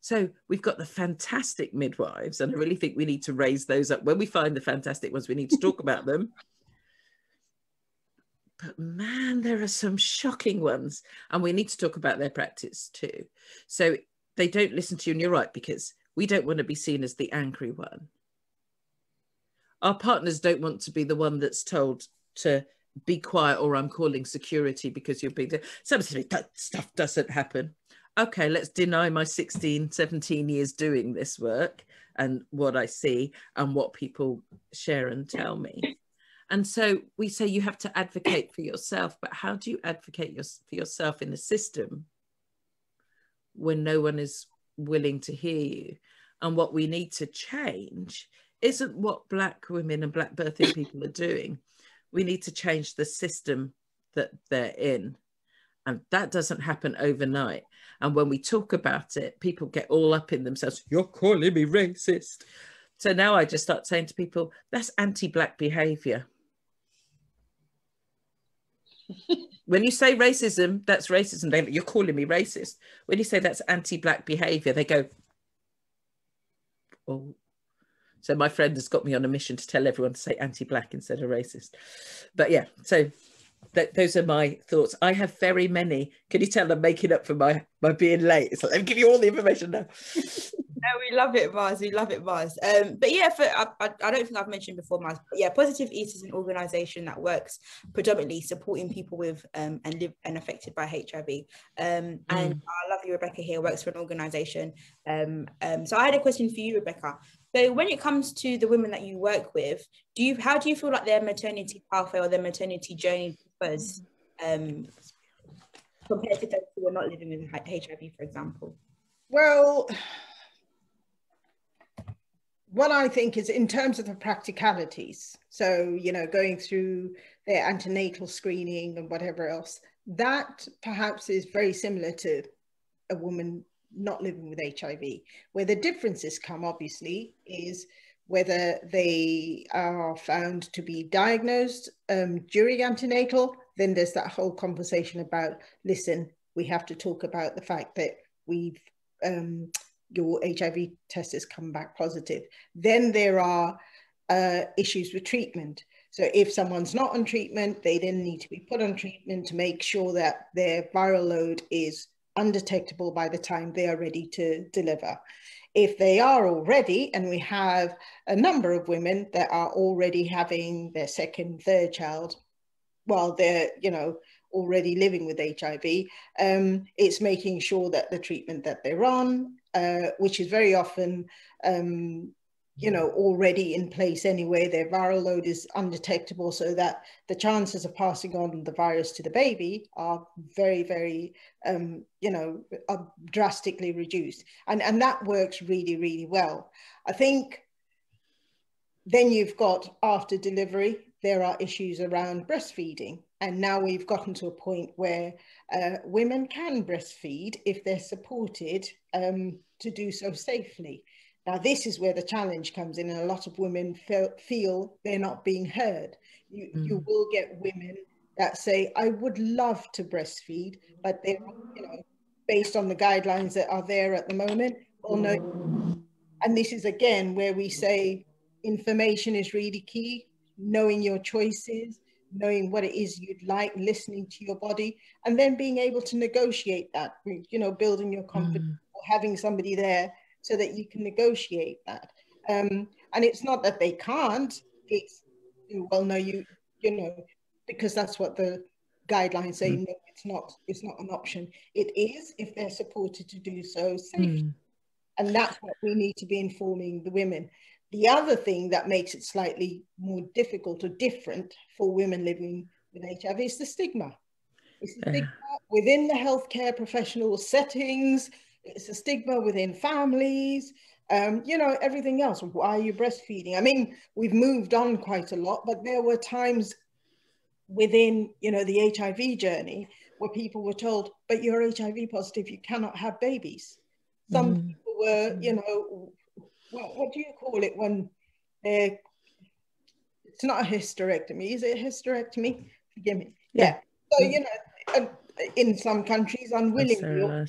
So we've got the fantastic midwives, and I really think we need to raise those up. When we find the fantastic ones, we need to talk about them. But man, there are some shocking ones, and we need to talk about their practice too. So they don't listen to you, and you're right, because we don't want to be seen as the angry one. Our partners don't want to be the one that's told to be quiet or I'm calling security because you're being. Somebody says that stuff doesn't happen. Okay, let's deny my 16, 17 years doing this work and what I see and what people share and tell me. And so we say you have to advocate for yourself, but how do you advocate your, for yourself in a system when no one is willing to hear you? And what we need to change isn't what Black women and Black birthing people are doing we need to change the system that they're in. And that doesn't happen overnight. And when we talk about it, people get all up in themselves. You're calling me racist. So now I just start saying to people, that's anti Black behavior. when you say racism, that's racism. They, you're calling me racist. When you say that's anti Black behavior, they go, oh, so my friend has got me on a mission to tell everyone to say anti-black instead of racist. But yeah, so th- those are my thoughts. I have very many. Can you tell I'm making up for my my being late? It's like, let me give you all the information now. no, we love it, Mars. We love it, Mars. Um, but yeah, for I, I, I, don't think I've mentioned before, Mars. But yeah, Positive East is an organisation that works predominantly supporting people with um, and live and affected by HIV. Um, and mm. I love you, Rebecca. Here works for an organisation. Um, um, so I had a question for you, Rebecca. So when it comes to the women that you work with, do you how do you feel like their maternity pathway or their maternity journey was um, compared to those who are not living with HIV, for example? Well, what I think is in terms of the practicalities, so you know, going through their antenatal screening and whatever else, that perhaps is very similar to a woman not living with HIV. Where the differences come, obviously, is whether they are found to be diagnosed um, during antenatal, then there's that whole conversation about, listen, we have to talk about the fact that we've, um, your HIV test has come back positive. Then there are uh, issues with treatment. So if someone's not on treatment, they then need to be put on treatment to make sure that their viral load is undetectable by the time they are ready to deliver. If they are already, and we have a number of women that are already having their second, third child, while they're, you know, already living with HIV, um, it's making sure that the treatment that they're on, uh, which is very often um, you know, already in place anyway. Their viral load is undetectable, so that the chances of passing on the virus to the baby are very, very, um, you know, drastically reduced. And, and that works really, really well. I think then you've got after delivery, there are issues around breastfeeding. And now we've gotten to a point where uh, women can breastfeed if they're supported um, to do so safely. Now, this is where the challenge comes in, and a lot of women feel, feel they're not being heard. You, mm. you will get women that say, I would love to breastfeed, but they're, you know, based on the guidelines that are there at the moment, well, no. And this is again where we say information is really key, knowing your choices, knowing what it is you'd like, listening to your body, and then being able to negotiate that, you know, building your confidence, mm. or having somebody there so that you can negotiate that. Um, and it's not that they can't, it's, well, no, you, you know, because that's what the guidelines say, mm. no, it's not, it's not an option. It is if they're supported to do so safely. Mm. And that's what we need to be informing the women. The other thing that makes it slightly more difficult or different for women living with HIV is the stigma. It's the stigma within the healthcare professional settings, it's a stigma within families, um, you know, everything else. Why are you breastfeeding? I mean, we've moved on quite a lot, but there were times within, you know, the HIV journey where people were told, but you're HIV positive, you cannot have babies. Some mm. people were, you know, what, what do you call it when they're, it's not a hysterectomy, is it a hysterectomy? Forgive me. Yeah. yeah. So, you know, in some countries, unwillingly,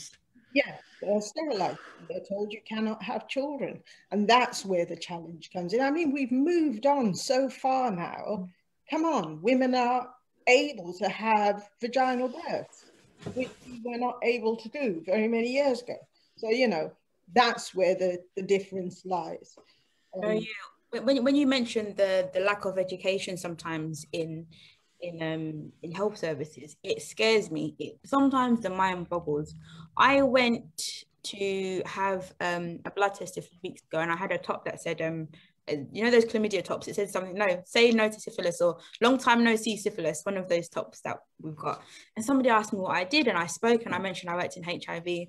yeah, they're sterilized. They're told you cannot have children. And that's where the challenge comes in. I mean, we've moved on so far now. Come on, women are able to have vaginal births, which we were not able to do very many years ago. So, you know, that's where the, the difference lies. Um, oh, yeah. When, when you mentioned the, the lack of education sometimes in in um in health services it scares me. It sometimes the mind boggles. I went to have um a blood test a few weeks ago and i had a top that said um uh, you know those chlamydia tops? It said something no say no to syphilis or long time no see syphilis one of those tops that we've got. And somebody asked me what i did and i spoke and i mentioned i worked in hiv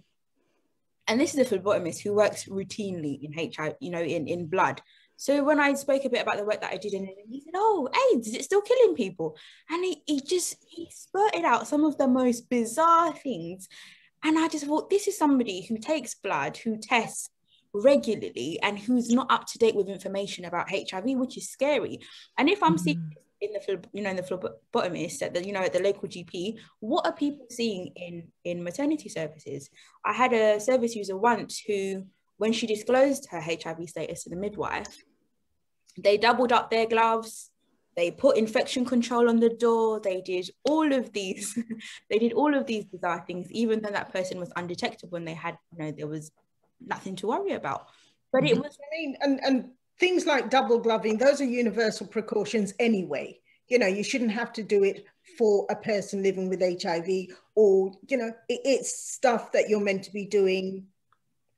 and this is a phlebotomist who works routinely in hiv you know in in blood so when I spoke a bit about the work that I did, in and he said, "Oh, AIDS is it still killing people?" And he, he just he spurted out some of the most bizarre things, and I just thought, this is somebody who takes blood, who tests regularly, and who's not up to date with information about HIV, which is scary. And if I'm mm-hmm. seeing in the you know in the phlebotomist at the you know at the local GP, what are people seeing in in maternity services? I had a service user once who when she disclosed her HIV status to the midwife, they doubled up their gloves, they put infection control on the door, they did all of these, they did all of these bizarre things, even though that person was undetectable and they had, you know, there was nothing to worry about. But it mm-hmm. was I mean, and, and things like double gloving, those are universal precautions anyway. You know, you shouldn't have to do it for a person living with HIV or, you know, it, it's stuff that you're meant to be doing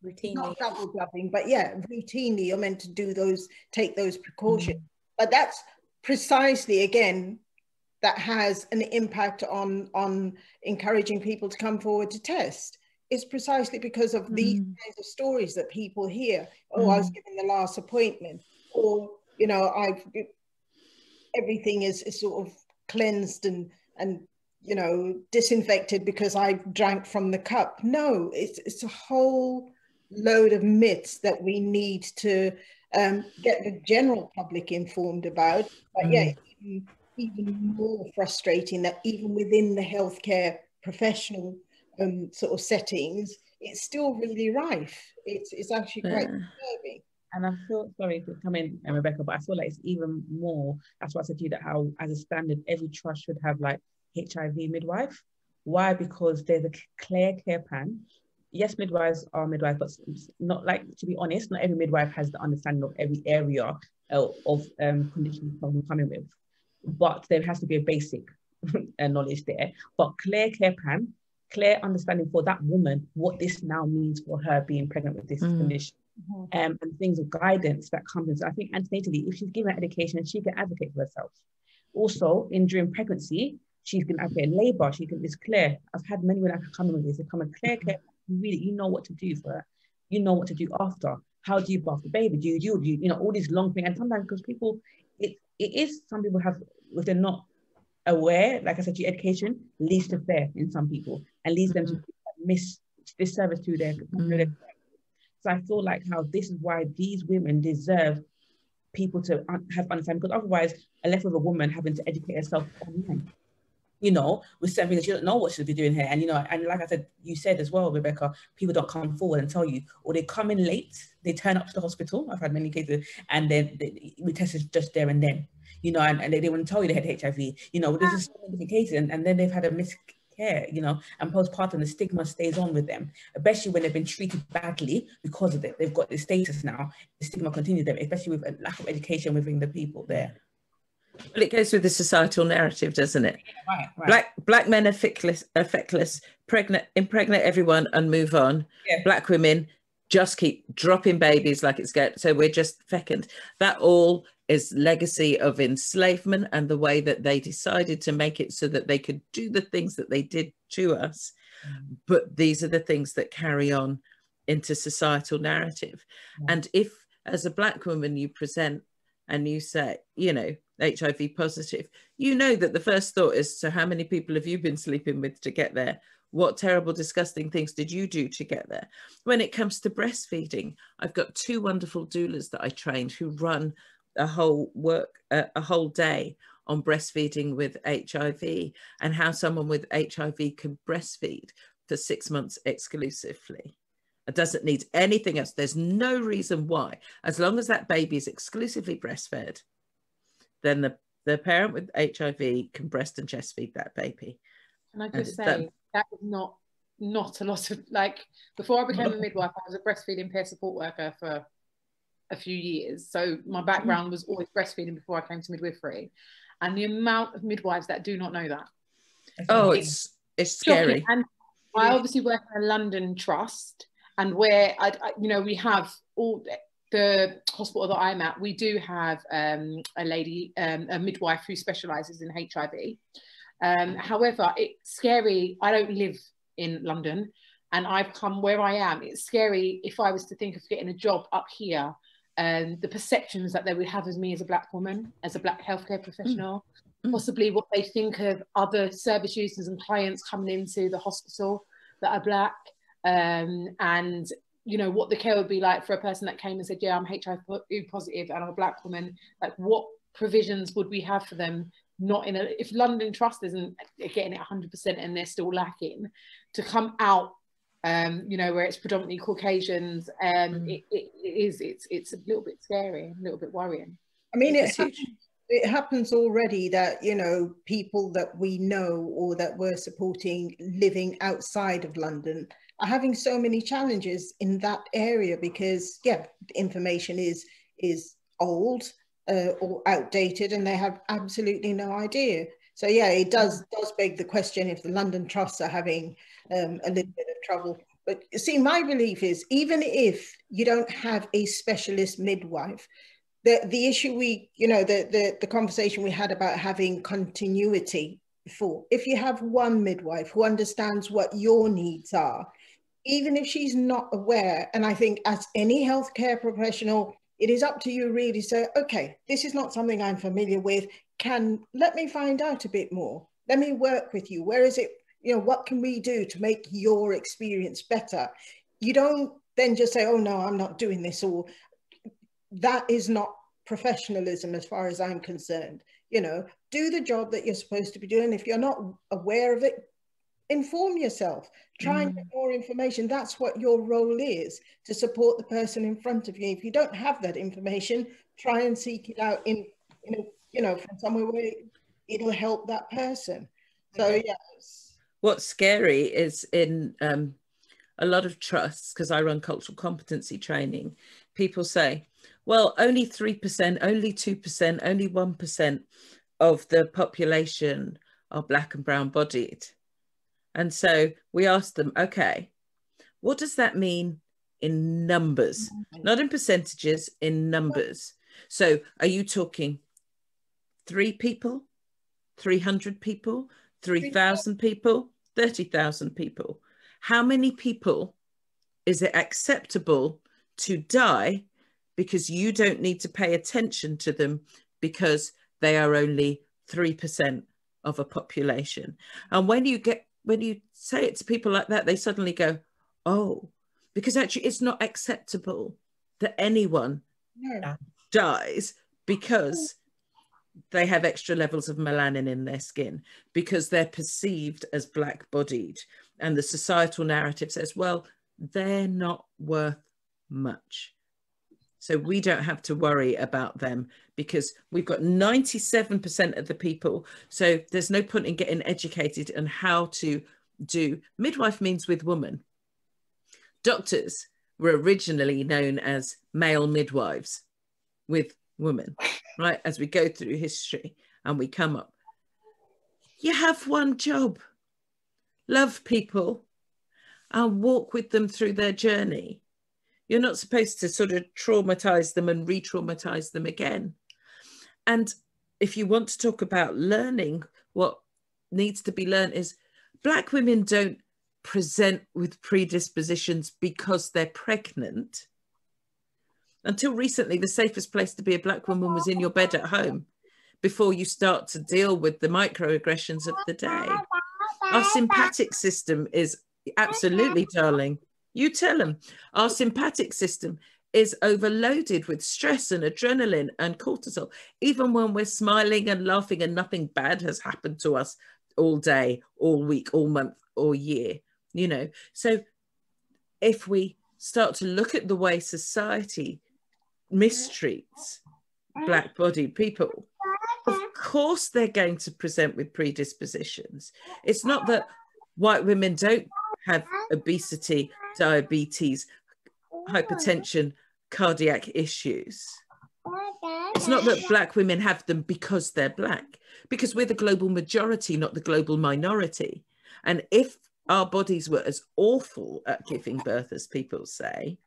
routinely. Not double gloving, but yeah, routinely you're meant to do those, take those precautions. Mm. But that's precisely again that has an impact on on encouraging people to come forward to test. It's precisely because of mm. these kinds of stories that people hear. Oh, mm. I was mm. given the last appointment, or you know, I've everything is, is sort of cleansed and and you know disinfected because I drank from the cup. No, it's it's a whole load of myths that we need to um, get the general public informed about. But mm. yeah, even, even, more frustrating that even within the healthcare professional um, sort of settings, it's still really rife. It's, it's actually quite yeah. disturbing. And I feel sorry to come in, uh, Rebecca, but I feel like it's even more. That's why I said to you that how, as a standard, every trust should have like HIV midwife. Why? Because there's a clear care plan yes, midwives are midwives, but not like to be honest, not every midwife has the understanding of every area uh, of um, conditions from coming with. But there has to be a basic uh, knowledge there. But clear care plan, clear understanding for that woman what this now means for her being pregnant with this mm. condition. mm-hmm. um, and things of guidance that comes in. So I think antenatally, if she's given education, she can advocate for herself. Also, in during pregnancy, she can advocate labor. She can. It's clear. I've had many women come in with this. They come in clear, clear. Really, you know what to do for her. You know what to do after. How do you bath the baby? Do you do you, you know all these long things? And sometimes because people, it it is some people have if they're not aware, like I said, your education leads to fear in some people and leads them mm-hmm. to miss this service to their, mm-hmm. their so I feel like how this is why these women deserve people to have understanding because otherwise, I left with a woman having to educate herself online you know, with something that you don't know what she'll be doing here. And, you know, and like I said, you said as well, Rebecca, people don't come forward and tell you, or they come in late, they turn up to the hospital. I've had many cases, and then they, we tested just there and then, you know, and, and they, wouldn't tell you they had HIV, you know, there's just so many different cases, and, and then they've had a miscare, you know, and postpartum, the stigma stays on with them, especially when they've been treated badly because of it. They've got the status now, the stigma continues them, especially with a lack of education within the people there. Well, it goes with the societal narrative, doesn't it? Right, right. Black black men are feckless, are feckless, pregnant, impregnate everyone and move on. Yeah. Black women just keep dropping babies like it's get. So we're just fecund. That all is legacy of enslavement and the way that they decided to make it so that they could do the things that they did to us. Mm. But these are the things that carry on into societal narrative. Mm. And if, as a black woman, you present and you say, you know, HIV positive, you know that the first thought is, so how many people have you been sleeping with to get there? What terrible, disgusting things did you do to get there? When it comes to breastfeeding, I've got two wonderful doulas that I trained who run a whole work, uh, a whole day on breastfeeding with HIV and how someone with HIV can breastfeed for six months exclusively. It doesn't need anything else. There's no reason why. As long as that baby is exclusively breastfed, then the, the parent with HIV can breast and chest feed that baby. Can I just say that was not not a lot of like before I became a midwife, I was a breastfeeding peer support worker for a few years. So my mm-hmm. background was always breastfeeding before I came to midwifery. And the amount of midwives that do not know that. Oh, it's it's scary. And I obviously work in a London trust and where I, I, you know we have all the hospital that I'm at, we do have um, a lady, um, a midwife who specialises in HIV. Um, however, it's scary. I don't live in London and I've come where I am. It's scary if I was to think of getting a job up here and um, the perceptions that they would have of me as a black woman, as a black healthcare professional, mm. possibly what they think of other service users and clients coming into the hospital that are black. Um, and you know what the care would be like for a person that came and said yeah i'm hiv positive and i'm a black woman like what provisions would we have for them not in a if london trust isn't getting it 100% and they're still lacking to come out um you know where it's predominantly caucasians um mm. it, it, it is it's it's a little bit scary a little bit worrying i mean it's, it's it happens already that you know people that we know or that we're supporting living outside of london are having so many challenges in that area because yeah information is is old uh, or outdated and they have absolutely no idea. So yeah it does does beg the question if the london trusts are having um, a little bit of trouble. But see my belief is even if you don't have a specialist midwife the the issue we you know the the, the conversation we had about having continuity before if you have one midwife who understands what your needs are even if she's not aware, and I think as any healthcare professional, it is up to you really say, okay, this is not something I'm familiar with. Can let me find out a bit more. Let me work with you. Where is it? You know, what can we do to make your experience better? You don't then just say, oh no, I'm not doing this, or that is not professionalism as far as I'm concerned. You know, do the job that you're supposed to be doing. If you're not aware of it, inform yourself. Try and get mm. more information. That's what your role is to support the person in front of you. If you don't have that information try and seek it out in, in a, you know from somewhere where it'll help that person. So yes. What's scary is in um, a lot of trusts because i run cultural competency training people say well only 3% only 2% only 1% of the population are black and brown bodied and so we asked them, okay, what does that mean in numbers, not in percentages, in numbers. So are you talking three people, 300 people, 3,000 people, 30,000 people? How many people is it acceptable to die because you don't need to pay attention to them because they are only 3% of a population? And when you get when you say it to people like that, they suddenly go, oh, because actually it's not acceptable that anyone yeah. dies because they have extra levels of melanin in their skin because they're perceived as black bodied and the societal narrative says well they're not worth much so we don't have to worry about them because we've got 97% of the people so there's no point in getting educated on how to do midwife means with woman doctors were originally known as male midwives with women, right? As we go through history and we come up, you have one job love people and walk with them through their journey. You're not supposed to sort of traumatize them and re traumatize them again. And if you want to talk about learning, what needs to be learned is Black women don't present with predispositions because they're pregnant. Until recently, the safest place to be a black woman was in your bed at home before you start to deal with the microaggressions of the day. Our sympathetic system is absolutely, darling. You tell them. Our sympathetic system is overloaded with stress and adrenaline and cortisol. Even when we're smiling and laughing and nothing bad has happened to us all day, all week, all month, all year you know so if we start to look at the way society mistreats black bodied people of course they're going to present with predispositions it's not that white women don't have obesity diabetes hypertension cardiac issues it's not that black women have them because they're black because we're the global majority not the global minority and if our bodies were as awful at giving birth as people say,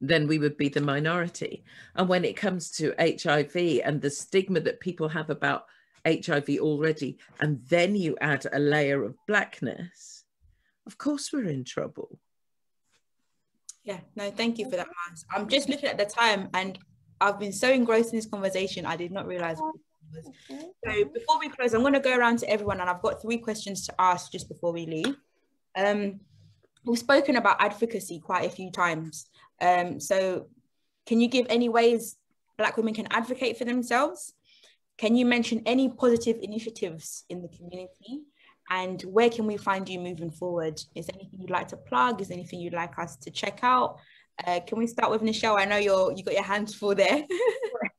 then we would be the minority. And when it comes to HIV and the stigma that people have about HIV already, and then you add a layer of blackness, of course we're in trouble. Yeah, no, thank you for that, Mars. I'm just looking at the time and I've been so engrossed in this conversation, I did not realize so before we close, I'm going to go around to everyone and I've got three questions to ask just before we leave. Um, we've spoken about advocacy quite a few times. Um, so can you give any ways Black women can advocate for themselves? Can you mention any positive initiatives in the community? And where can we find you moving forward? Is anything you'd like to plug? Is anything you'd like us to check out? Uh, can we start with Nichelle? I know you're you got your hands full there.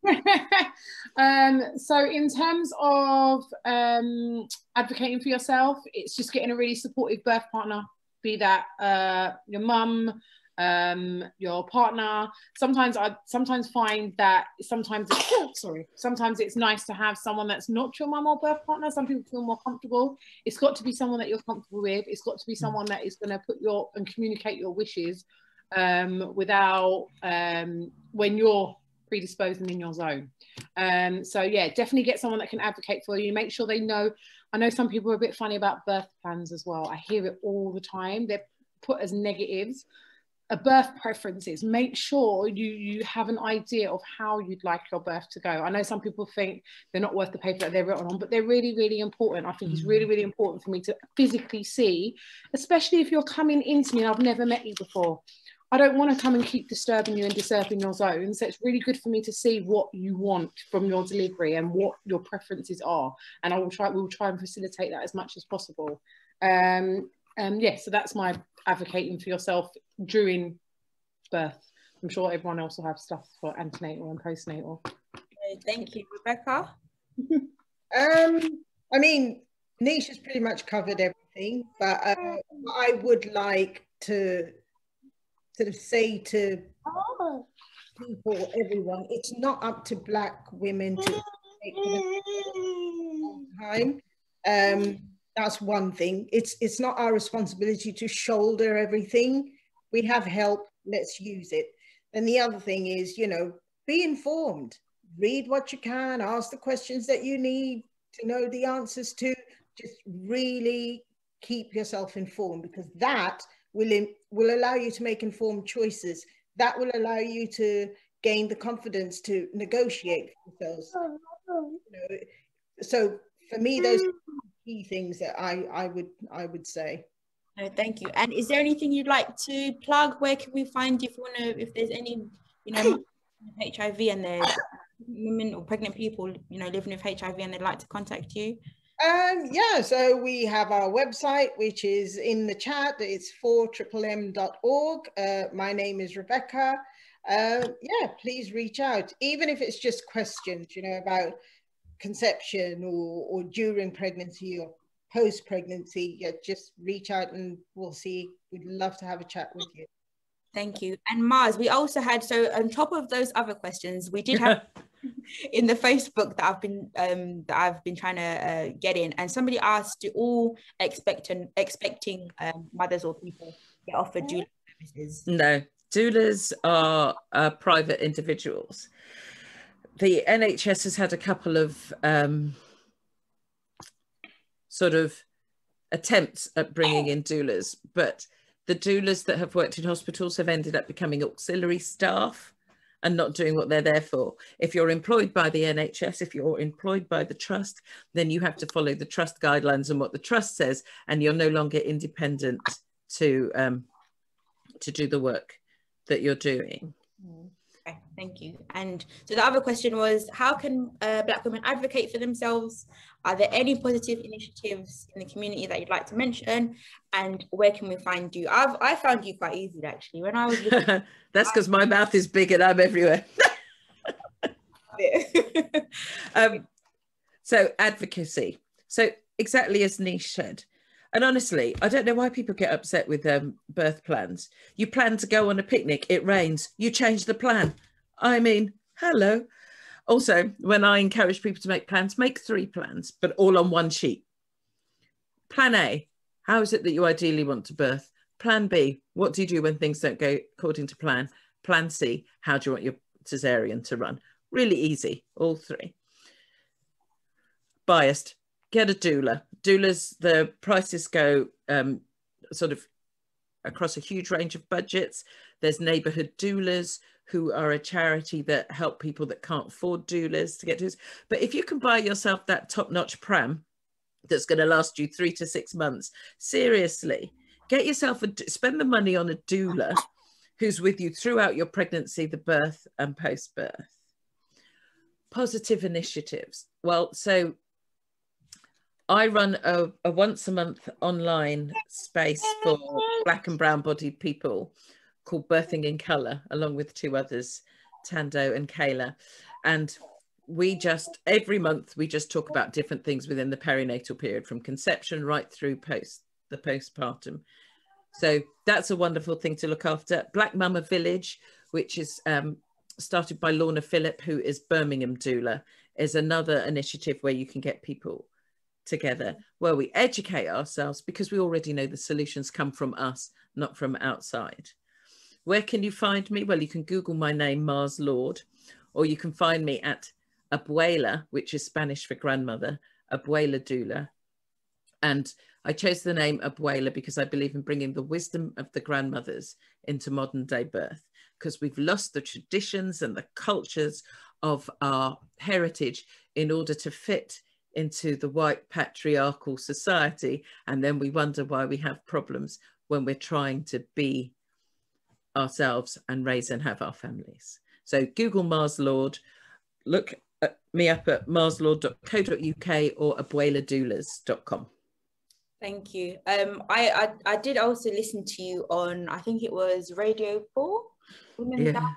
um, so in terms of um, advocating for yourself, it's just getting a really supportive birth partner, be that uh, your mum, um, your partner. Sometimes I sometimes find that sometimes it's, sorry, sometimes it's nice to have someone that's not your mum or birth partner. Some people feel more comfortable. It's got to be someone that you're comfortable with. It's got to be someone that is going to put your and communicate your wishes um, without um, when you're predisposed and in your zone. Um, so yeah, definitely get someone that can advocate for you. Make sure they know. I know some people are a bit funny about birth plans as well. I hear it all the time. They're put as negatives. A birth preferences. Make sure you you have an idea of how you'd like your birth to go. I know some people think they're not worth the paper that they're written on, but they're really really important. I think mm. it's really really important for me to physically see, especially if you're coming into me and I've never met you before. I don't want to come and keep disturbing you and disturbing your zone. So it's really good for me to see what you want from your delivery and what your preferences are. And I will try, we'll try and facilitate that as much as possible. Um, and yeah, so that's my advocating for yourself during birth. I'm sure everyone else will have stuff for antenatal and postnatal. Thank you, Rebecca. um, I mean, Niche has pretty much covered everything, but uh, I would like to sort of say to people, everyone, it's not up to black women to take time. Um, that's one thing. It's it's not our responsibility to shoulder everything. we have help, let's use it. And the other thing is, you know, be informed, read what you can, ask the questions that you need to know the answers to. Just really keep yourself informed because that will, in, will allow you to make informed choices. That will allow you to gain the confidence to negotiate for yourselves. Oh, you know, so for me, those mm. Key things that I, I would I would say. No, thank you. And is there anything you'd like to plug? Where can we find you if you want to, if there's any, you know, HIV and there's women or pregnant people, you know, living with HIV and they'd like to contact you? Um, yeah, so we have our website, which is in the chat. It's 4mmm.org. Uh, my name is Rebecca. Uh, yeah, please reach out, even if it's just questions, you know, about conception or, or during pregnancy or post pregnancy, yeah, just reach out and we'll see. We'd love to have a chat with you. Thank you. And Mars, we also had so on top of those other questions, we did have in the Facebook that I've been um, that I've been trying to uh, get in, and somebody asked, do all expecting expecting um, mothers or people get offered doula services? No, doulas are uh, private individuals. The NHS has had a couple of um, sort of attempts at bringing in doulas, but the doulas that have worked in hospitals have ended up becoming auxiliary staff and not doing what they're there for. If you're employed by the NHS, if you're employed by the trust, then you have to follow the trust guidelines and what the trust says, and you're no longer independent to um, to do the work that you're doing. Mm. Okay, thank you. And so the other question was, how can uh, Black women advocate for themselves? Are there any positive initiatives in the community that you'd like to mention? And where can we find you? I've I found you quite easy actually. When I was looking, That's because my mouth is big and I'm everywhere. um, so advocacy. So exactly as Nish said, and honestly, I don't know why people get upset with um, birth plans. You plan to go on a picnic, it rains, you change the plan. I mean, hello. Also, when I encourage people to make plans, make three plans, but all on one sheet. Plan A, how is it that you ideally want to birth? Plan B, what do you do when things don't go according to plan? Plan C, how do you want your cesarean to run? Really easy, all three. Biased, get a doula. Doulas, the prices go um, sort of across a huge range of budgets. There's neighborhood doulas who are a charity that help people that can't afford doulas to get doulas. But if you can buy yourself that top-notch pram that's going to last you three to six months, seriously, get yourself a spend the money on a doula who's with you throughout your pregnancy, the birth and post-birth. Positive initiatives. Well, so I run a, a, once a month online space for black and brown bodied people called Birthing in Colour, along with two others, Tando and Kayla. And we just, every month, we just talk about different things within the perinatal period from conception right through post, the postpartum. So that's a wonderful thing to look after. Black Mama Village, which is um, started by Lorna Phillip, who is Birmingham doula, is another initiative where you can get people together where we educate ourselves because we already know the solutions come from us, not from outside. Where can you find me? Well, you can Google my name, Mars Lord, or you can find me at Abuela, which is Spanish for grandmother, Abuela Doula. And I chose the name Abuela because I believe in bringing the wisdom of the grandmothers into modern day birth because we've lost the traditions and the cultures of our heritage in order to fit into the white patriarchal society. And then we wonder why we have problems when we're trying to be ourselves and raise and have our families. So Google Mars Lord, look at me up at marslord.co.uk or abueladoulas.com. Thank you. Um, I, I, I did also listen to you on I think it was Radio Four, Women's yes. Hour,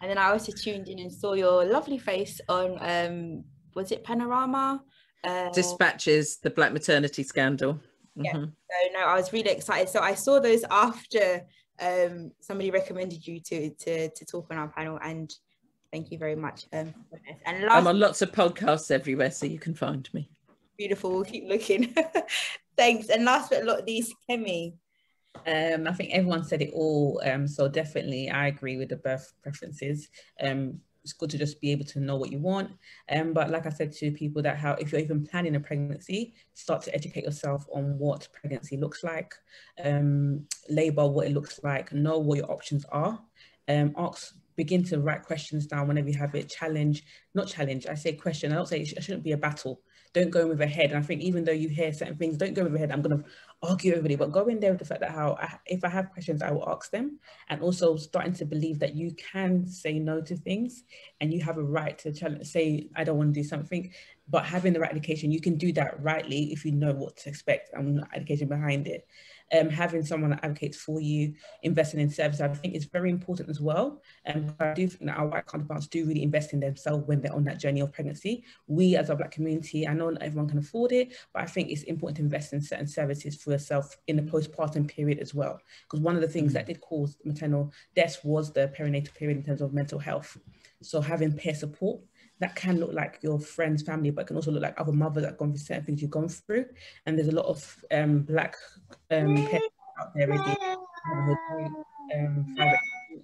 and then I also tuned in and saw your lovely face on um, was it Panorama? Uh, Dispatches, the Black maternity scandal. Yeah. Mm-hmm. So no, I was really excited. So I saw those after um, somebody recommended you to to to talk on our panel, and thank you very much. Um, and last, I'm on lots of podcasts everywhere, so you can find me. Beautiful. We'll keep looking. Thanks. And last but not least, Kemi. Um, I think everyone said it all. Um, so definitely, I agree with the birth preferences. It's good to just be able to know what you want. Um, but like I said to people that how if you're even planning a pregnancy, start to educate yourself on what pregnancy looks like, um, label what it looks like, know what your options are. Um, ask begin to write questions down whenever you have it. Challenge, not challenge. I say question. I don't say it shouldn't be a battle. Don't go in with a head. And I think even though you hear certain things, don't go with a head. I'm gonna argue everybody, but go in there with the fact that how I, if I have questions, I will ask them, and also starting to believe that you can say no to things, and you have a right to challenge. Say I don't want to do something, but having the right education, you can do that rightly if you know what to expect and the education behind it um, having someone that advocates for you, investing in services, I think is very important as well. And um, I do think that our white counterparts do really invest in themselves when they're on that journey of pregnancy. We as a black community, I know not everyone can afford it, but I think it's important to invest in certain services for yourself in the postpartum period as well. Because one of the things mm. that did cause maternal deaths was the perinatal period in terms of mental health. So having peer support that can look like your friends, family, but can also look like other mothers that have gone through certain things you've gone through. And there's a lot of um, black um, parents out there already. Um,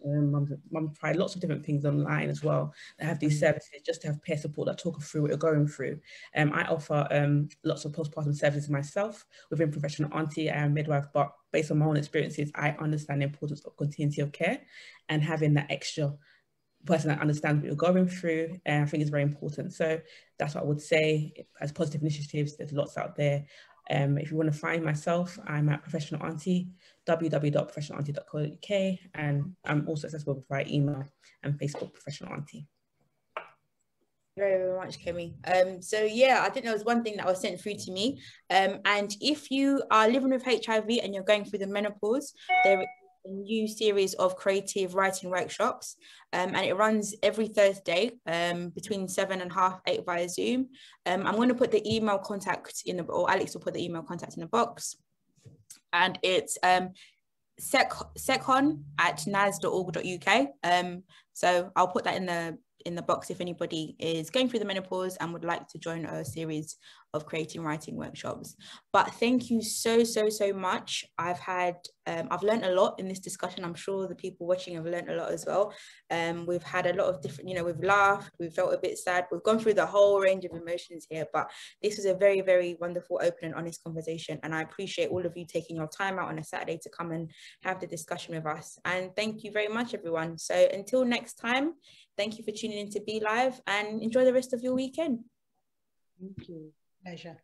um, mums, mum tried lots of different things online as well that have these mm. services just to have peer support that talk through what you're going through. Um, I offer um, lots of postpartum services myself within professional auntie. and midwife, but based on my own experiences, I understand the importance of continuity of care and having that extra person that understands what you're going through. And I think it's very important. So that's what I would say as positive initiatives. There's lots out there. Um, if you want to find myself, I'm at Professional Auntie, www.professionalauntie.co.uk, and I'm also accessible via email and Facebook, Professional Auntie. Very, very much, Kemi. Um, so yeah, I think there was one thing that was sent through to me. Um, and if you are living with HIV and you're going through the menopause, there a new series of creative writing workshops um, and it runs every Thursday um, between seven and half eight via Zoom. Um, I'm going to put the email contact in the, or Alex will put the email contact in the box. And it's um, sec, secon at nas.org.uk. Um, so I'll put that in the in the box if anybody is going through the menopause and would like to join a series of creating writing workshops. But thank you so, so, so much. I've had, um, I've learned a lot in this discussion. I'm sure the people watching have learned a lot as well. Um, we've had a lot of different, you know, we've laughed, we've felt a bit sad, we've gone through the whole range of emotions here, but this was a very, very wonderful, open and honest conversation. And I appreciate all of you taking your time out on a Saturday to come and have the discussion with us. And thank you very much, everyone. So until next time, thank you for tuning in to Bee Live and enjoy the rest of your weekend. Thank you. Pleasure.